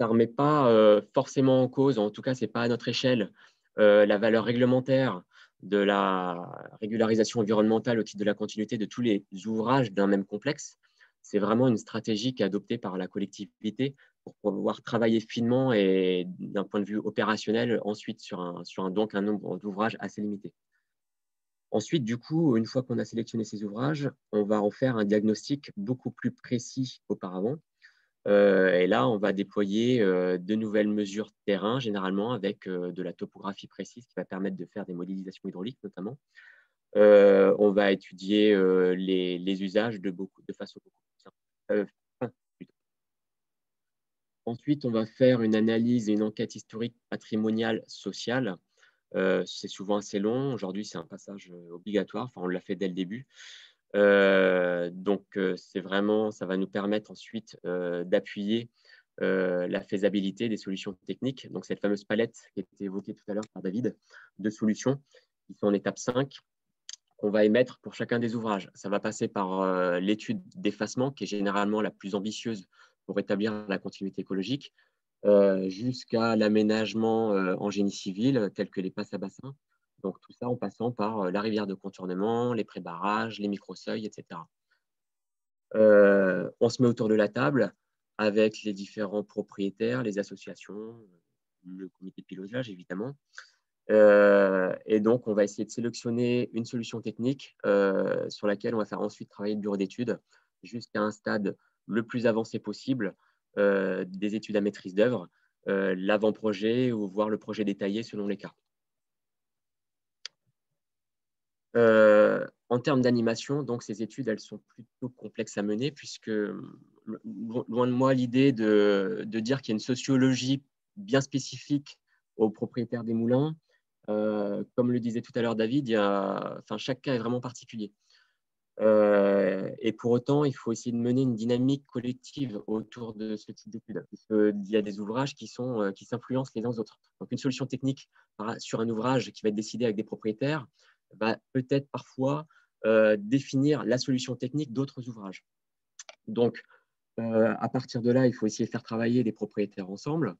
ça ne remet pas euh, forcément en cause, en tout cas, ce n'est pas à notre échelle, euh, la valeur réglementaire de la régularisation environnementale au titre de la continuité de tous les ouvrages d'un même complexe. C'est vraiment une stratégie qui est adoptée par la collectivité pour pouvoir travailler finement et d'un point de vue opérationnel ensuite sur un, donc un nombre d'ouvrages assez limité. Ensuite, du coup, une fois qu'on a sélectionné ces ouvrages, on va en faire un diagnostic beaucoup plus précis qu'auparavant et là, on va déployer euh, de nouvelles mesures terrain, généralement avec euh, de la topographie précise qui va permettre de faire des modélisations hydrauliques notamment. on va étudier les, usages de, façon plus simple. Ensuite, on va faire une analyse et une enquête historique patrimoniale sociale. c'est souvent assez long. Aujourd'hui, c'est un passage obligatoire. Enfin, on l'a fait dès le début. Euh, donc, euh, c'est vraiment, ça va nous permettre ensuite euh, d'appuyer la faisabilité des solutions techniques. Donc, cette fameuse palette qui a été évoquée tout à l'heure par David, de solutions qui sont en étape 5, qu'on va émettre pour chacun des ouvrages. Ça va passer par l'étude d'effacement, qui est généralement la plus ambitieuse pour établir la continuité écologique, jusqu'à l'aménagement en génie civil, tel que les passes à bassin, donc tout ça en passant par euh, la rivière de contournement, les pré-barrages, les micro-seuils, etc. Euh, on se met autour de la table avec les différents propriétaires, les associations, le comité de pilotage évidemment. Euh, et donc, on va essayer de sélectionner une solution technique sur laquelle on va faire ensuite travailler le bureau d'études jusqu'à un stade le plus avancé possible des études à maîtrise d'œuvre, l'avant-projet ou voir le projet détaillé selon les cas. En termes d'animation, donc ces études, elles sont plutôt complexes à mener puisque loin de moi l'idée de, dire qu'il y a une sociologie bien spécifique aux propriétaires des moulins. Euh, comme le disait tout à l'heure David, enfin, chaque cas est vraiment particulier. Euh, et pour autant, il faut essayer de mener une dynamique collective autour de ce type d'études. Il y a des ouvrages qui euh, qui s'influencent les uns aux autres. Donc, une solution technique sur un ouvrage qui va être décidé avec des propriétaires va peut-être parfois définir la solution technique d'autres ouvrages. Donc, euh, à partir de là, il faut essayer de faire travailler des propriétaires ensemble.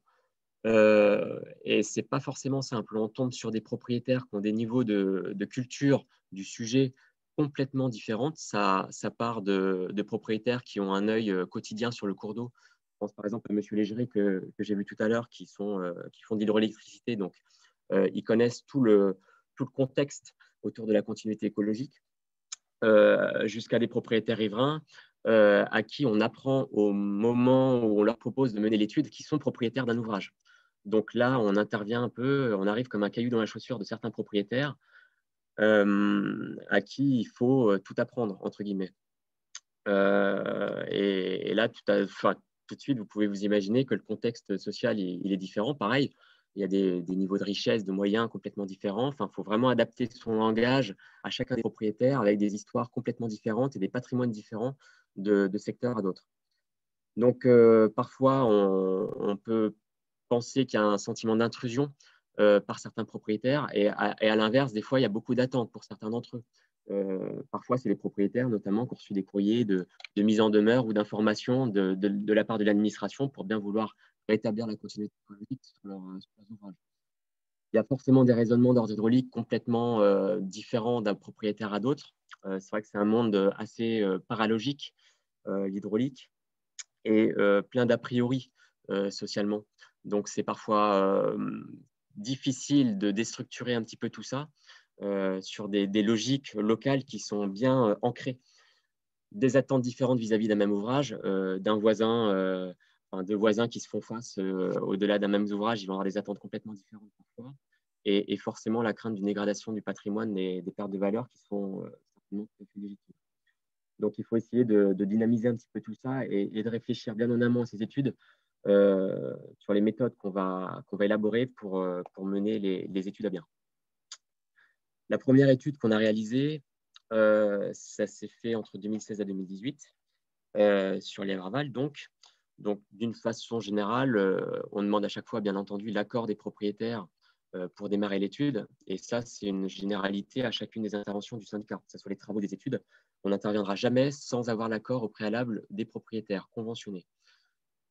Euh, et ce n'est pas forcément simple. On tombe sur des propriétaires qui ont des niveaux de, culture du sujet complètement différents. Ça, ça part de, propriétaires qui ont un œil euh, quotidien sur le cours d'eau. Je pense par exemple à M. Légeret que, j'ai vu tout à l'heure, qui, qui font de l'hydroélectricité. Donc, ils connaissent tout le, tout le contexte autour de la continuité écologique, jusqu'à des propriétaires riverains euh, à qui on apprend au moment où on leur propose de mener l'étude qui sont propriétaires d'un ouvrage. Donc là, on intervient un peu, on arrive comme un caillou dans la chaussure de certains propriétaires euh, à qui il faut euh, tout apprendre, entre guillemets. et, là, tout, tout, de suite, vous pouvez vous imaginer que le contexte social, il est différent. Pareil, il y a des, niveaux de richesse, de moyens complètement différents. Il faut vraiment adapter son langage à chacun des propriétaires avec des histoires complètement différentes et des patrimoines différents de, secteurs à d'autres. Donc, euh, parfois, on, peut penser qu'il y a un sentiment d'intrusion euh, par certains propriétaires et à, l'inverse, des fois, il y a beaucoup d'attentes pour certains d'entre eux. Euh, parfois, c'est les propriétaires, notamment, qui ont reçu des courriers de, mise en demeure ou d'information de, de, la part de l'administration pour bien vouloir rétablir la continuité écologique sur, leurs ouvrages. Il y a forcément des raisonnements d'ordre hydraulique complètement euh, différents d'un propriétaire à d'autres. Euh, c'est vrai que c'est un monde assez euh, paralogique, l'hydraulique, et plein d'a priori socialement. Donc c'est parfois difficile de déstructurer un petit peu tout ça sur des, logiques locales qui sont bien ancrées. Des attentes différentes vis-à-vis d'un même ouvrage, d'un voisin deux voisins qui se font face euh, au-delà d'un même ouvrage, ils vont avoir des attentes complètement différentes parfois. Et, forcément, la crainte d'une dégradation du patrimoine et des pertes de valeur qui sont euh, certainement très légitimes. Donc, il faut essayer de, dynamiser un petit peu tout ça et, de réfléchir bien en amont à ces études euh, sur les méthodes qu'on va, va élaborer pour, pour mener les, études à bien. La première étude qu'on a réalisée, ça s'est fait entre 2016 et 2018 sur les donc donc, d'une façon générale, euh, on demande à chaque fois, bien entendu, l'accord des propriétaires euh, pour démarrer l'étude. Et ça, c'est une généralité à chacune des interventions du syndicat, que ce soit les travaux des études. On n'interviendra jamais sans avoir l'accord au préalable des propriétaires conventionnés.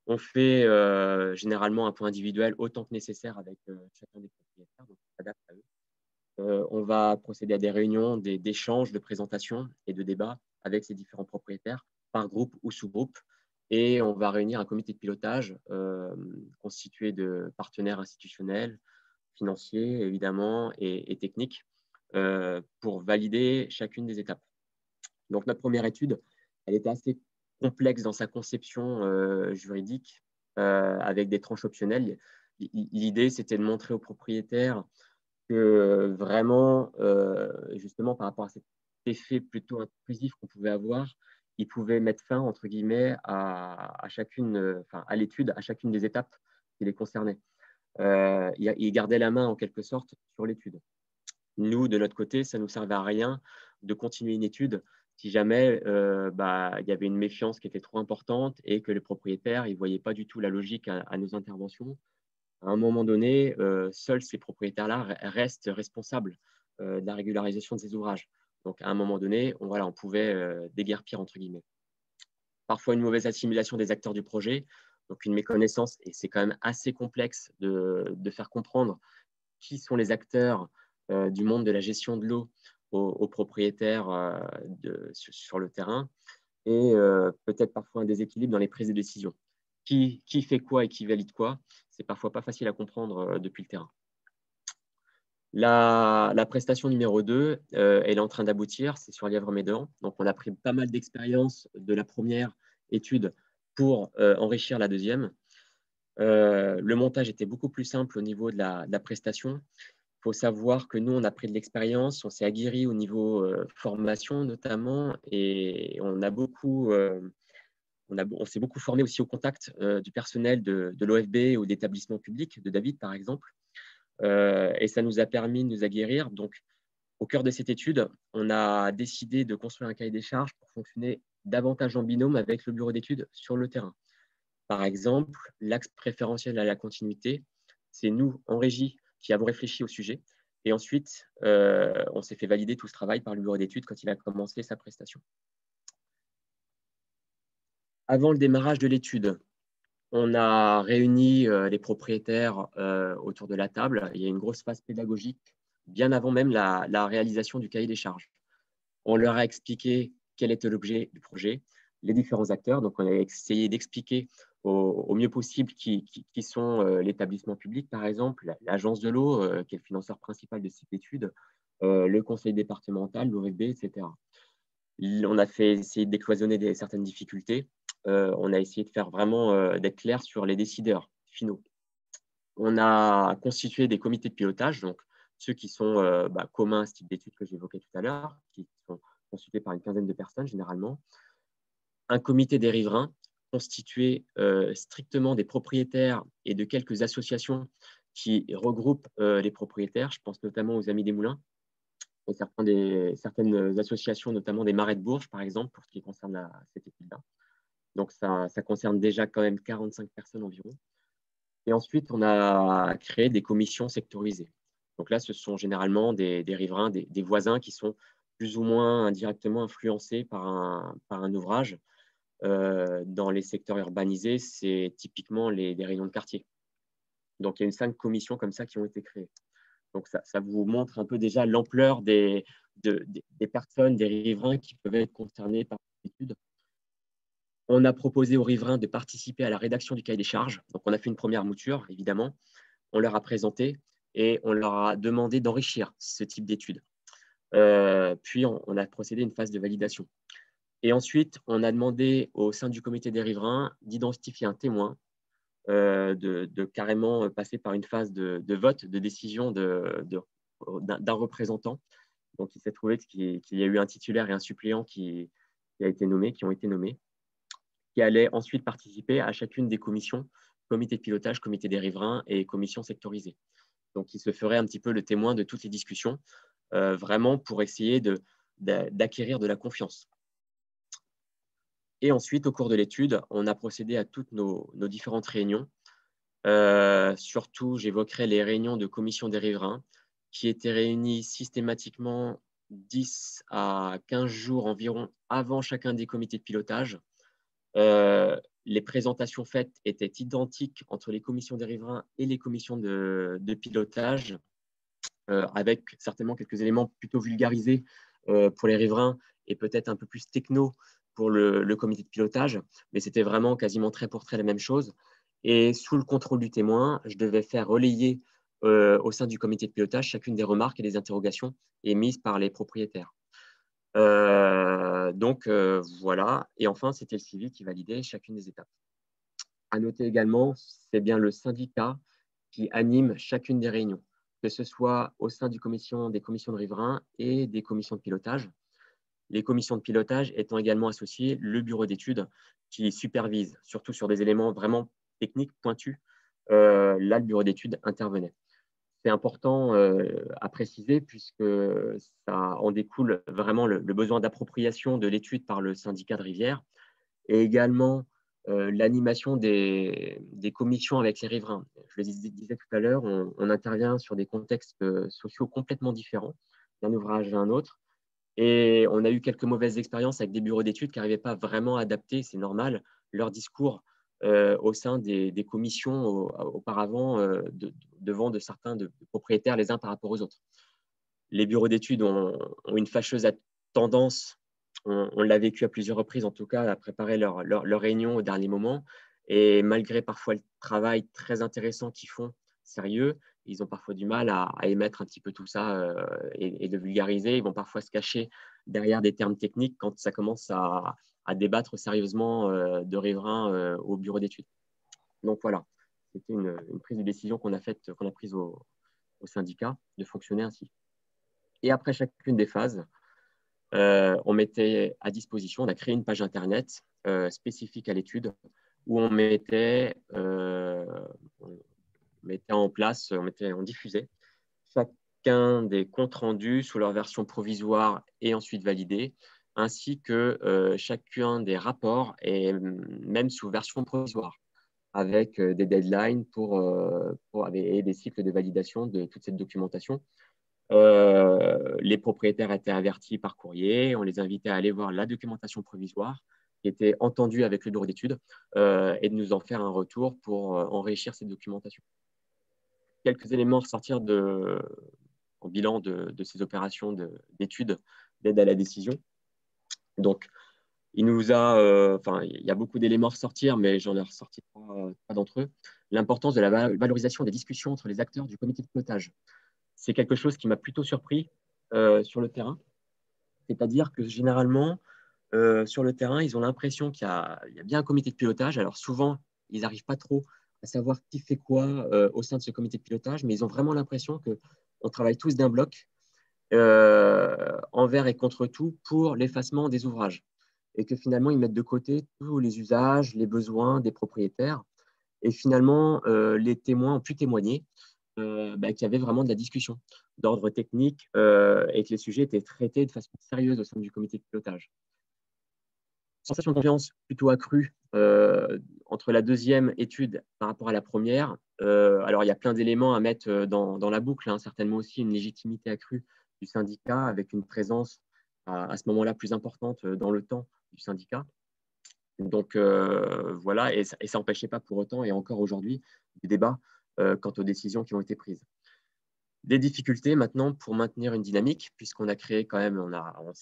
On fait euh, généralement un point individuel autant que nécessaire avec chacun des propriétaires, donc on s'adapte à eux. on va procéder à des réunions, d'échanges, de présentations et de débats avec ces différents propriétaires par groupe ou sous-groupe et on va réunir un comité de pilotage euh, constitué de partenaires institutionnels, financiers évidemment et, techniques euh, pour valider chacune des étapes. Donc notre première étude, elle était assez complexe dans sa conception euh, juridique avec des tranches optionnelles. L'idée, c'était de montrer aux propriétaires que vraiment, justement par rapport à cet effet plutôt intrusif qu'on pouvait avoir, il pouvait mettre fin, entre guillemets, à, chacune, à l'étude, à chacune des étapes qui les concernaient. Euh, il, gardait la main, en quelque sorte, sur l'étude. Nous, de notre côté, ça ne nous servait à rien de continuer une étude si jamais euh, bah, il y avait une méfiance qui était trop importante et que les propriétaires ne voyaient pas du tout la logique à, nos interventions. À un moment donné, euh, seuls ces propriétaires-là restent responsables de la régularisation de ces ouvrages. Donc, à un moment donné, on, voilà, on pouvait euh, déguerpir, entre guillemets. Parfois, une mauvaise assimilation des acteurs du projet, donc une méconnaissance, et c'est quand même assez complexe de, faire comprendre qui sont les acteurs euh, du monde de la gestion de l'eau aux, propriétaires euh, sur, le terrain, et peut-être parfois un déséquilibre dans les prises de décision. Qui, qui fait quoi et qui valide quoi, c'est parfois pas facile à comprendre depuis le terrain. La, prestation numéro 2, euh, elle est en train d'aboutir, c'est sur Lièvre-Médan. Donc, on a pris pas mal d'expérience de la première étude pour enrichir la deuxième. le montage était beaucoup plus simple au niveau de la, prestation. Il faut savoir que nous, on a pris de l'expérience, on s'est aguerri au niveau formation notamment, et on on, s'est beaucoup formé aussi au contact du personnel de l'OFB ou d'établissements publics, de David par exemple. Et ça nous a permis de nous aguerrir. Donc, au cœur de cette étude, on a décidé de construire un cahier des charges pour fonctionner davantage en binôme avec le bureau d'études sur le terrain. Par exemple, l'axe préférentiel à la continuité, c'est nous, en régie, qui avons réfléchi au sujet. Et ensuite, euh, on s'est fait valider tout ce travail par le bureau d'études quand il a commencé sa prestation. Avant le démarrage de l'étude, on a réuni euh, les propriétaires euh, autour de la table. Il y a une grosse phase pédagogique bien avant même la, réalisation du cahier des charges. On leur a expliqué quel était l'objet du projet, les différents acteurs. Donc, on a essayé d'expliquer au, mieux possible qui, sont euh, l'établissement public, par exemple, l'agence de l'eau, qui est le financeur principal de cette étude, le conseil départemental, l'ORB, etc. On a fait essayer de décloisonner certaines difficultés. On a essayé de faire vraiment d'être clair sur les décideurs finaux. On a constitué des comités de pilotage, donc ceux qui sont euh, bah, communs à ce type d'études que j'évoquais tout à l'heure, qui sont constitués par une quinzaine de personnes généralement. Un comité des riverains constitué euh, strictement des propriétaires et de quelques associations qui regroupent euh, les propriétaires. Je pense notamment aux Amis des Moulins et certaines associations, notamment des Marais de Bourges, par exemple, pour ce qui concerne cette étude-là. Donc, ça, concerne déjà quand même 45 personnes environ. Et ensuite, on a créé des commissions sectorisées. Donc là, ce sont généralement des, riverains, des, voisins qui sont plus ou moins indirectement influencés par un, ouvrage. Euh, dans les secteurs urbanisés, c'est typiquement les, réunions de quartier. Donc il y a une cinq commissions comme ça qui ont été créées. Donc ça, vous montre un peu déjà l'ampleur des, des personnes, des riverains qui peuvent être concernés par l'étude. On a proposé aux riverains de participer à la rédaction du cahier des charges. Donc on a fait une première mouture, évidemment. On leur a présenté et on leur a demandé d'enrichir ce type d'études. Euh, puis, on, a procédé à une phase de validation. Et ensuite, on a demandé au sein du comité des riverains d'identifier un témoin, euh, de, carrément passer par une phase de, vote, de décision d'un représentant. Donc, il s'est trouvé qu'il y a eu un titulaire et un suppléant qui, a été nommé, qui ont été nommés, qui allaient ensuite participer à chacune des commissions, comité de pilotage, comité des riverains et commission sectorisée. Donc, il se ferait un petit peu le témoin de toutes les discussions, euh, vraiment pour essayer d'acquérir de, la confiance. Et ensuite, au cours de l'étude, on a procédé à toutes nos, différentes réunions. Euh, surtout, j'évoquerai les réunions de commission des riverains qui étaient réunies systématiquement 10 à 15 jours environ avant chacun des comités de pilotage. Euh, les présentations faites étaient identiques entre les commissions des riverains et les commissions de, pilotage, euh, avec certainement quelques éléments plutôt vulgarisés euh, pour les riverains et peut-être un peu plus techno pour le, comité de pilotage, mais c'était vraiment quasiment très pour très la même chose. Et sous le contrôle du témoin, je devais faire relayer au sein du comité de pilotage chacune des remarques et des interrogations émises par les propriétaires. Euh, donc euh, voilà, et enfin, c'était le civil qui validait chacune des étapes. À noter également, c'est bien le syndicat qui anime chacune des réunions, que ce soit au sein des commissions de riverains et des commissions de pilotage. Les commissions de pilotage étant également associées le bureau d'études qui supervise, surtout sur des éléments vraiment techniques pointus. Euh, là, le bureau d'études intervenait c'est important euh, à préciser puisque ça en découle vraiment le, besoin d'appropriation de l'étude par le syndicat de rivière et également euh, l'animation des, commissions avec les riverains. Je le disais tout à l'heure, on, intervient sur des contextes euh, sociaux complètement différents d'un ouvrage à un autre. Et on a eu quelques mauvaises expériences avec des bureaux d'études qui n'arrivaient pas vraiment à adapter, c'est normal, leur discours euh, au sein des, commissions auparavant euh, devant de certains de, propriétaires les uns par rapport aux autres. Les bureaux d'études ont, une fâcheuse tendance, on, l'a vécu à plusieurs reprises en tout cas, à préparer leur, leur, réunion au dernier moment. Et malgré parfois le travail très intéressant qu'ils font, sérieux, ils ont parfois du mal à, émettre un petit peu tout ça euh, et, de vulgariser. Ils vont parfois se cacher derrière des termes techniques quand ça commence à, débattre sérieusement de riverains au bureau d'études. Donc voilà, c'était une, prise de décision qu'on a, faite, qu'on a prise au, syndicat de fonctionner ainsi. Et après chacune des phases, on mettait à disposition, on a créé une page Internet spécifique à l'étude où on mettait, mettait en place, on, on diffusait chacun des comptes rendus sous leur version provisoire et ensuite validée, ainsi que euh, chacun des rapports et même sous version provisoire, avec euh, des deadlines pour, euh, et des cycles de validation de toute cette documentation. les propriétaires étaient avertis par courrier, on les invitait à aller voir la documentation provisoire qui était entendue avec le bureau d'études et de nous en faire un retour pour enrichir cette documentation quelques éléments à ressortir de, en bilan de, ces opérations d'études d'aide à la décision. Donc, il nous a, euh, enfin, il y a beaucoup d'éléments à ressortir, mais j'en ai ressorti trois, d'entre eux. L'importance de la valorisation des discussions entre les acteurs du comité de pilotage. C'est quelque chose qui m'a plutôt surpris euh, sur le terrain. C'est-à-dire que généralement, euh, sur le terrain, ils ont l'impression qu'il y, a bien un comité de pilotage. Alors souvent, ils n'arrivent pas trop à savoir qui fait quoi euh, au sein de ce comité de pilotage, mais ils ont vraiment l'impression qu'on travaille tous d'un bloc euh, envers et contre tout pour l'effacement des ouvrages et que finalement ils mettent de côté tous les usages, les besoins des propriétaires et finalement euh, les témoins ont pu témoigner bah, qu'il y avait vraiment de la discussion d'ordre technique et que les sujets étaient traités de façon sérieuse au sein du comité de pilotage sensation de confiance plutôt accrue euh, entre la deuxième étude par rapport à la première. Euh, alors, il y a plein d'éléments à mettre euh, dans, dans la boucle, hein. certainement aussi une légitimité accrue du syndicat avec une présence à, ce moment-là plus importante dans le temps du syndicat. Donc voilà, et, ça n'empêchait pas pour autant, et encore aujourd'hui, des débats quant aux décisions qui ont été prises. Des difficultés maintenant pour maintenir une dynamique, puisqu'on a créé quand même, on, a, on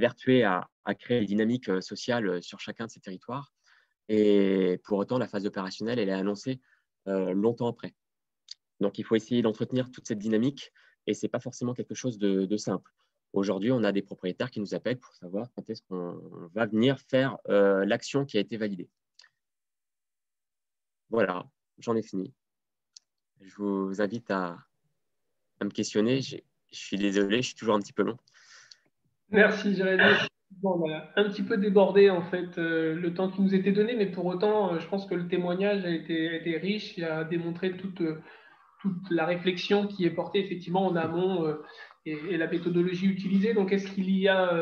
vertué à, créer des dynamiques euh, sociales euh, sur chacun de ces territoires. Et pour autant, la phase opérationnelle, elle est annoncée euh, longtemps après. Donc, il faut essayer d'entretenir toute cette dynamique et ce n'est pas forcément quelque chose de, simple. Aujourd'hui, on a des propriétaires qui nous appellent pour savoir quand est-ce qu'on va venir faire l'action qui a été validée. Voilà, j'en ai fini. Je vous invite à, me questionner. Je suis désolé, je suis toujours un petit peu long. Merci Jérémy. on a un petit peu débordé en fait euh, le temps qui nous était donné, mais pour autant, euh, je pense que le témoignage a été, riche et a démontré toute, euh, toute, la réflexion qui est portée effectivement en amont et, la méthodologie utilisée. Donc, est-ce qu'il y a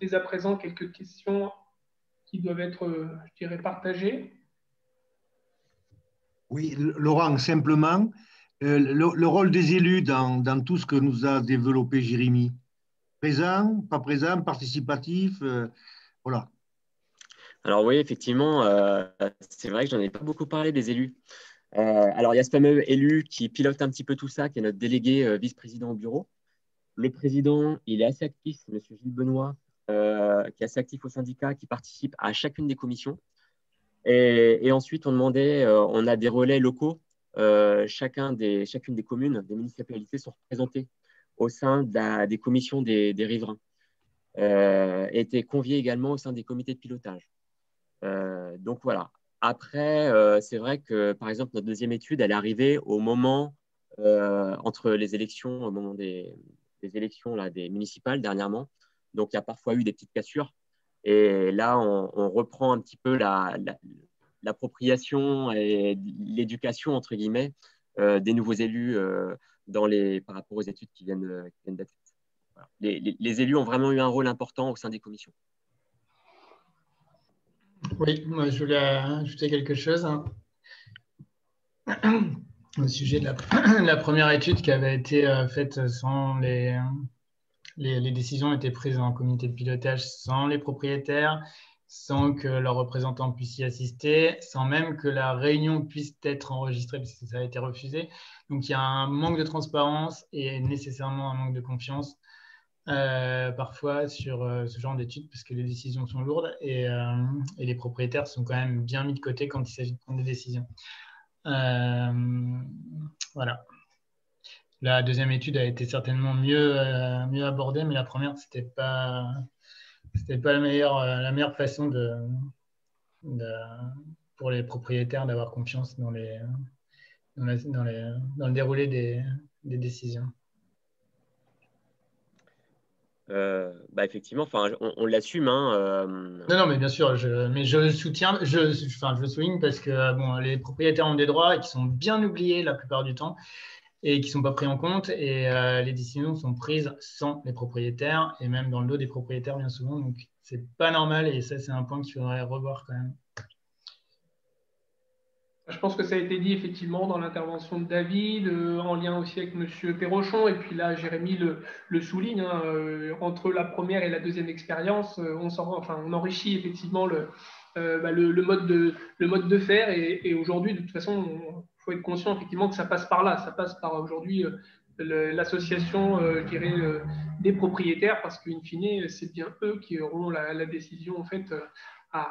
dès à présent quelques questions qui doivent être, je dirais, partagées? Oui, Laurent, simplement, le, rôle des élus dans, dans tout ce que nous a développé Jérémy. Présent, pas présent, participatif, euh, voilà. Alors oui, effectivement, euh, c'est vrai que j'en ai pas beaucoup parlé des élus. Euh, alors il y a ce fameux élu qui pilote un petit peu tout ça, qui est notre délégué vice-président au bureau. Le président, il est assez actif, M. Gilles Benoît, qui est assez actif au syndicat, qui participe à chacune des commissions. Et, ensuite, on demandait, on a des relais locaux. chacune des communes, des municipalités sont représentées au sein des commissions des, riverains. Euh, était convié également au sein des comités de pilotage. Euh, donc voilà. Après, euh, c'est vrai que par exemple, notre deuxième étude, elle est arrivée au moment entre les élections, au moment des, élections là, des municipales dernièrement. Donc il y a parfois eu des petites cassures. Et là, on, reprend un petit peu l'appropriation et l'éducation, entre guillemets, des nouveaux élus dans les, par rapport aux études qui viennent, d'être faites. Les, élus ont vraiment eu un rôle important au sein des commissions. Oui, moi je voulais ajouter quelque chose hein. au sujet de [clears throat] la, première étude qui avait été euh, faite sans les, les, les, décisions étaient prises en comité de pilotage sans les propriétaires sans que leurs représentants puissent y assister, sans même que la réunion puisse être enregistrée, puisque ça a été refusé. Donc il y a un manque de transparence et nécessairement un manque de confiance euh, parfois sur euh, ce genre d'études, parce que les décisions sont lourdes et, euh, et, les propriétaires sont quand même bien mis de côté quand il s'agit de prendre des décisions. voilà. La deuxième étude a été certainement mieux, abordée, mais la première, c'était pas pas la meilleure, la meilleure façon pour les propriétaires d'avoir confiance dans, le déroulé des décisions. Euh, bah effectivement, on, l'assume. Hein, euh. Non, non, mais bien sûr, je, mais je soutiens, je, enfin, souligne parce que bon, les propriétaires ont des droits qui sont bien oubliés la plupart du temps et qui ne sont pas pris en compte. Et euh, les décisions sont prises sans les propriétaires et même dans le dos des propriétaires bien souvent. Donc, c'est pas normal et ça, c'est un point qu'il faudrait revoir quand même. Je pense que ça a été dit effectivement dans l'intervention de David, euh, en lien aussi avec M. Perrochon, et puis là, Jérémy le, souligne, hein, euh, entre la première et la deuxième expérience, euh, on, enrichit effectivement le, bah, le, mode, de, faire, et, aujourd'hui, de toute façon, il faut être conscient effectivement que ça passe par là, ça passe par aujourd'hui l'association, des propriétaires, parce qu'in fine, c'est bien eux qui auront la, décision, en fait, à,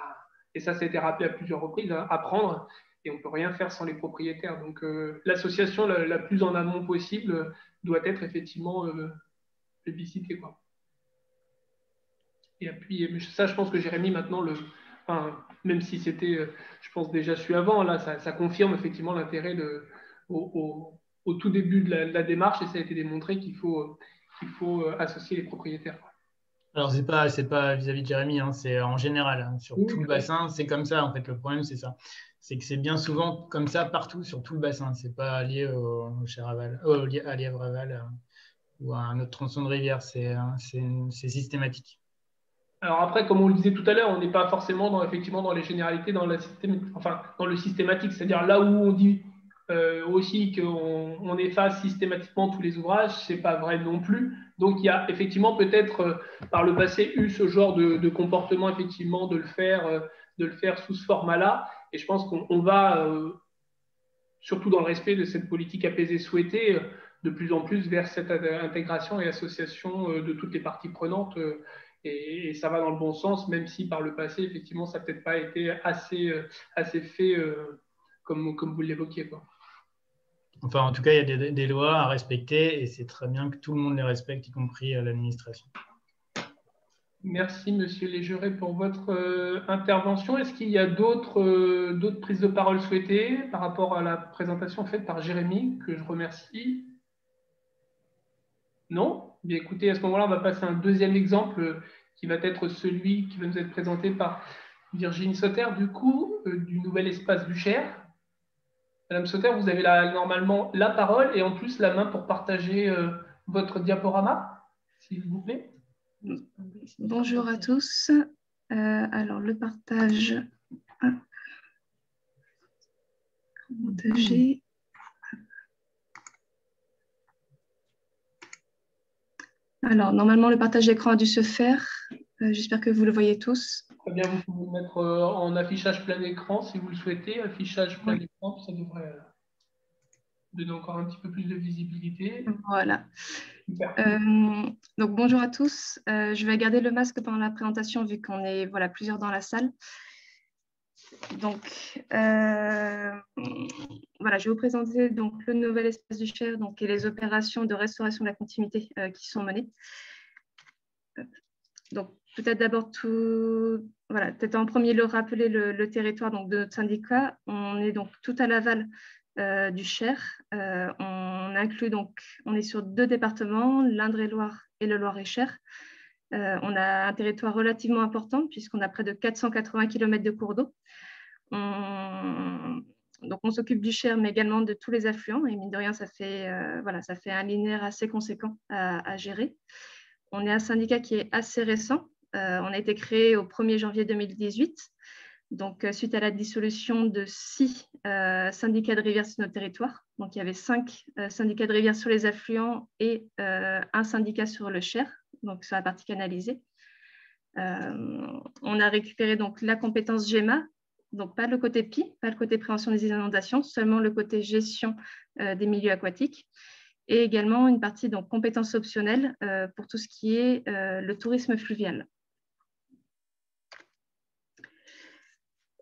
et ça, ça a été rappelé à plusieurs reprises, hein, à prendre et on ne peut rien faire sans les propriétaires. Donc euh, l'association la, plus en amont possible doit être effectivement euh. Quoi. Et puis ça, je pense que Jérémy, maintenant, le, même si c'était, euh, je pense, déjà su avant, là, ça, confirme effectivement l'intérêt au, tout début de la, démarche et ça a été démontré qu'il faut, qu'il faut associer les propriétaires. Alors, ce n'est pas, pas vis-à-vis de Jérémy, hein, c'est en général. Hein, sur tout le bassin, c'est comme ça. En fait, le problème, c'est ça c'est que c'est bien souvent comme ça partout sur tout le bassin. C'est pas lié au, Cheraval, euh, à Lièvre-Aval euh, ou à un autre tronçon de rivière. C'est systématique. Alors après, comme on le disait tout à l'heure, on n'est pas forcément dans, effectivement dans les généralités, dans, enfin, dans le systématique, c'est-à-dire là où on dit euh, aussi qu'on on efface systématiquement tous les ouvrages, c'est pas vrai non plus. Donc il y a effectivement peut-être par le passé eu ce genre de, de, comportement effectivement de le faire, de le faire sous ce format-là. Et je pense qu'on va, euh, surtout dans le respect de cette politique apaisée souhaitée, euh, de plus en plus vers cette intégration et association euh, de toutes les parties prenantes. Et, ça va dans le bon sens, même si par le passé, effectivement, ça n'a peut-être pas été assez, assez fait comme, comme vous l'évoquiez. Enfin, en tout cas, il y a des, des lois à respecter et c'est très bien que tout le monde les respecte, y compris l'administration. Merci, Monsieur Légeret, pour votre euh, intervention. Est-ce qu'il y a euh, d'autres prises de parole souhaitées par rapport à la présentation faite par Jérémy, que je remercie? Non? Bien écoutez, à ce moment-là, on va passer à un deuxième exemple euh, qui va être celui qui va nous être présenté par Virginie Sauter, du coup, du nouvel espace du Cher. Madame Sauter, vous avez normalement la parole et en plus la main pour partager votre diaporama, s'il vous plaît. Bonjour à tous. Euh, alors, le partage. Alors, normalement, le partage d'écran a dû se faire. Euh, j'espère que vous le voyez tous. Très bien, vous pouvez mettre euh, en affichage plein écran si vous le souhaitez. Affichage plein écran, ça devrait donner encore un petit peu plus de visibilité. Voilà. Euh, donc bonjour à tous. Euh, je vais garder le masque pendant la présentation vu qu'on est voilà, plusieurs dans la salle. Donc euh, voilà, je vais vous présenter donc, le nouvel espace du Cher donc, et les opérations de restauration de la continuité qui sont menées. Donc peut-être d'abord tout, voilà, peut-être en premier lieu rappeler le, le, territoire donc, de notre syndicat. On est donc tout à l'aval euh, du Cher. Euh, on inclut donc, on est sur deux départements, l'Indre-et-Loire et le Loir-et-Cher. Euh, on a un territoire relativement important puisqu'on a près de 480 km de cours d'eau. On... Donc, on s'occupe du Cher, mais également de tous les affluents. Et mine de rien, ça fait, voilà, ça fait un linéaire assez conséquent à, à, gérer. On est un syndicat qui est assez récent. on a été créé au 1er janvier 2018. Donc, euh, suite à la dissolution de six euh, syndicats de rivière sur notre territoire, donc il y avait cinq euh, syndicats de rivière sur les affluents et un syndicat sur le Cher, donc sur la partie canalisée. on a récupéré donc la compétence GEMA, donc pas le côté PI, pas le côté prévention des inondations, seulement le côté gestion des milieux aquatiques et également une partie donc compétences optionnelles pour tout ce qui est le tourisme fluvial.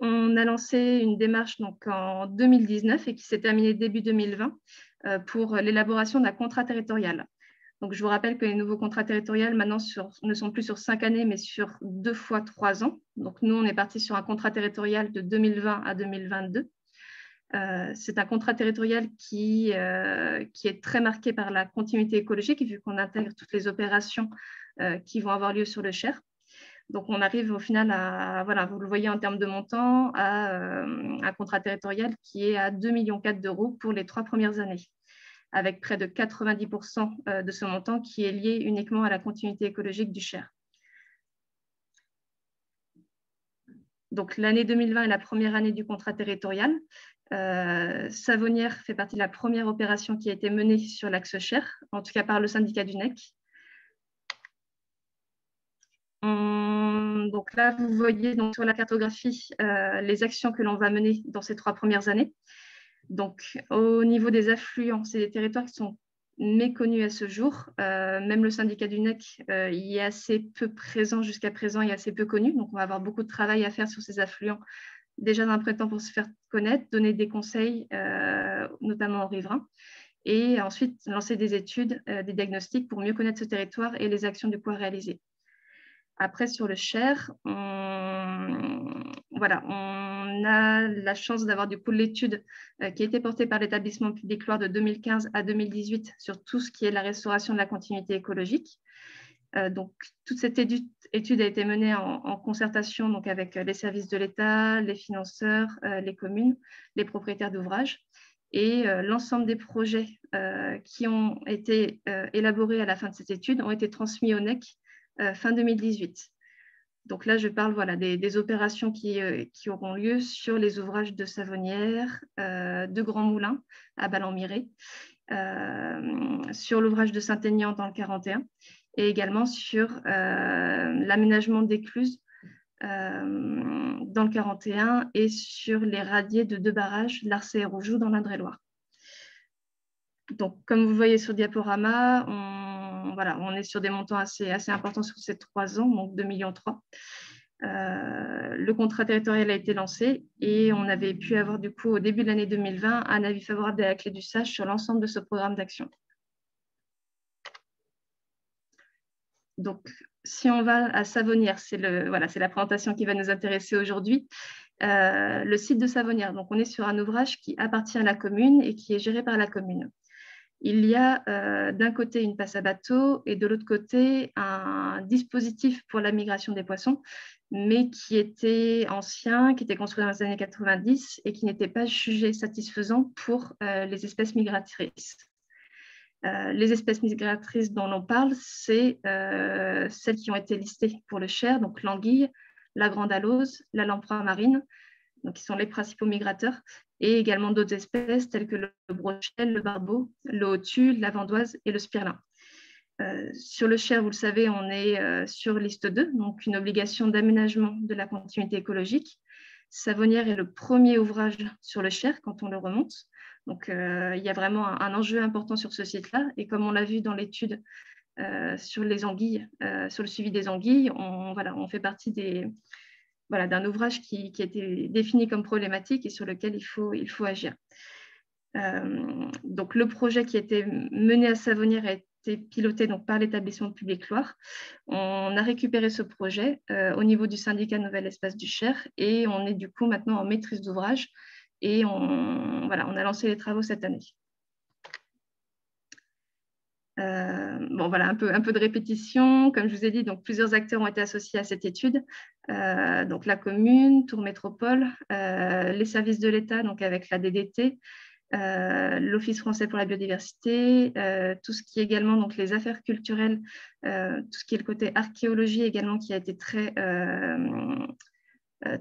On a lancé une démarche donc, en 2019 et qui s'est terminée début 2020 euh, pour l'élaboration d'un contrat territorial. Donc, je vous rappelle que les nouveaux contrats territoriaux maintenant ne sont plus sur cinq années, mais sur deux fois trois ans. Donc, nous, on est parti sur un contrat territorial de 2020 à 2022. Euh, c'est un contrat territorial qui, euh, qui, est très marqué par la continuité écologique, vu qu'on intègre toutes les opérations qui vont avoir lieu sur le Cher. Donc, on arrive au final à, voilà, vous le voyez en termes de montant, à un contrat territorial qui est à 2,4 millions d'euros pour les trois premières années, avec près de 90% de ce montant qui est lié uniquement à la continuité écologique du Cher. Donc, l'année 2020 est la première année du contrat territorial. Euh, Savonnière fait partie de la première opération qui a été menée sur l'axe Cher, en tout cas par le syndicat du NEC. Donc là, vous voyez sur la cartographie euh, les actions que l'on va mener dans ces trois premières années. Donc, au niveau des affluents, c'est des territoires qui sont méconnus à ce jour. Euh, même le syndicat du NEC y est assez peu présent jusqu'à présent et assez peu connu. Donc, on va avoir beaucoup de travail à faire sur ces affluents déjà d'un premier temps pour se faire connaître, donner des conseils, euh, notamment aux riverains, et ensuite lancer des études, euh, des diagnostics pour mieux connaître ce territoire et les actions du coup à réaliser. Après, sur le Cher, on, voilà, on a la chance d'avoir du coup l'étude euh, qui a été portée par l'établissement public Loire de 2015 à 2018 sur tout ce qui est la restauration de la continuité écologique. Euh, donc, toute cette étude a été menée en, concertation donc, avec les services de l'État, les financeurs, euh, les communes, les propriétaires d'ouvrages. Et euh, l'ensemble des projets qui ont été élaborés à la fin de cette étude ont été transmis au NEC fin 2018. Donc là, je parle voilà, des, opérations qui, qui, auront lieu sur les ouvrages de Savonnières, de Grand Moulin à Ballon-Miré, sur l'ouvrage de Saint-Aignan dans le 41 et également sur euh, l'aménagement d'écluses euh, dans le 41 et sur les radiers de deux barrages, l'Arcé et Roujoux dans l'Indre-et-Loire. Donc, comme vous voyez sur le diaporama, on, on est sur des montants assez, importants sur ces trois ans, donc 2,3 millions. Euh, le contrat territorial a été lancé et on avait pu avoir du coup au début de l'année 2020 un avis favorable de la clé du SAGE sur l'ensemble de ce programme d'action. Donc, si on va à Savonnière, c'est la présentation qui va nous intéresser aujourd'hui. Euh, le site de Savonnière, donc on est sur un ouvrage qui appartient à la commune et qui est géré par la commune. Il y a euh, d'un côté une passe à bateau et de l'autre côté un dispositif pour la migration des poissons, mais qui était ancien, qui était construit dans les années 90 et qui n'était pas jugé satisfaisant pour euh, les espèces migratrices. Euh, les espèces migratrices dont on parle, c'est celles qui ont été listées pour le Cher, donc l'anguille, la grande alose, la lamproie marine, donc qui sont les principaux migrateurs, et également d'autres espèces telles que le brochet, le barbeau, le hautu, la vandoise et le spirlin. Euh, sur le Cher, vous le savez, on est sur liste 2, donc une obligation d'aménagement de la continuité écologique. Savonnière est le premier ouvrage sur le Cher quand on le remonte. Donc, euh, il y a vraiment un, enjeu important sur ce site-là. Et comme on l'a vu dans l'étude euh, sur les anguilles, euh, sur le suivi des anguilles, on, voilà, on fait partie des, voilà, d'un ouvrage qui, qui, a été défini comme problématique et sur lequel il faut, agir. donc, le projet qui a été mené à Savonnière a été piloté donc, par l'établissement public Loire. On a récupéré ce projet au niveau du syndicat Nouvel Espace du Cher et on est du coup maintenant en maîtrise d'ouvrage et on a lancé les travaux cette année. Euh, bon, voilà, un peu, un peu de répétition. Comme je vous ai dit, donc, plusieurs acteurs ont été associés à cette étude. Euh, donc, la commune, Tour Métropole, euh, les services de l'État, donc avec la DDT, l'Office français pour la biodiversité, tout ce qui est également donc, les affaires culturelles, tout ce qui est le côté archéologie également qui a été très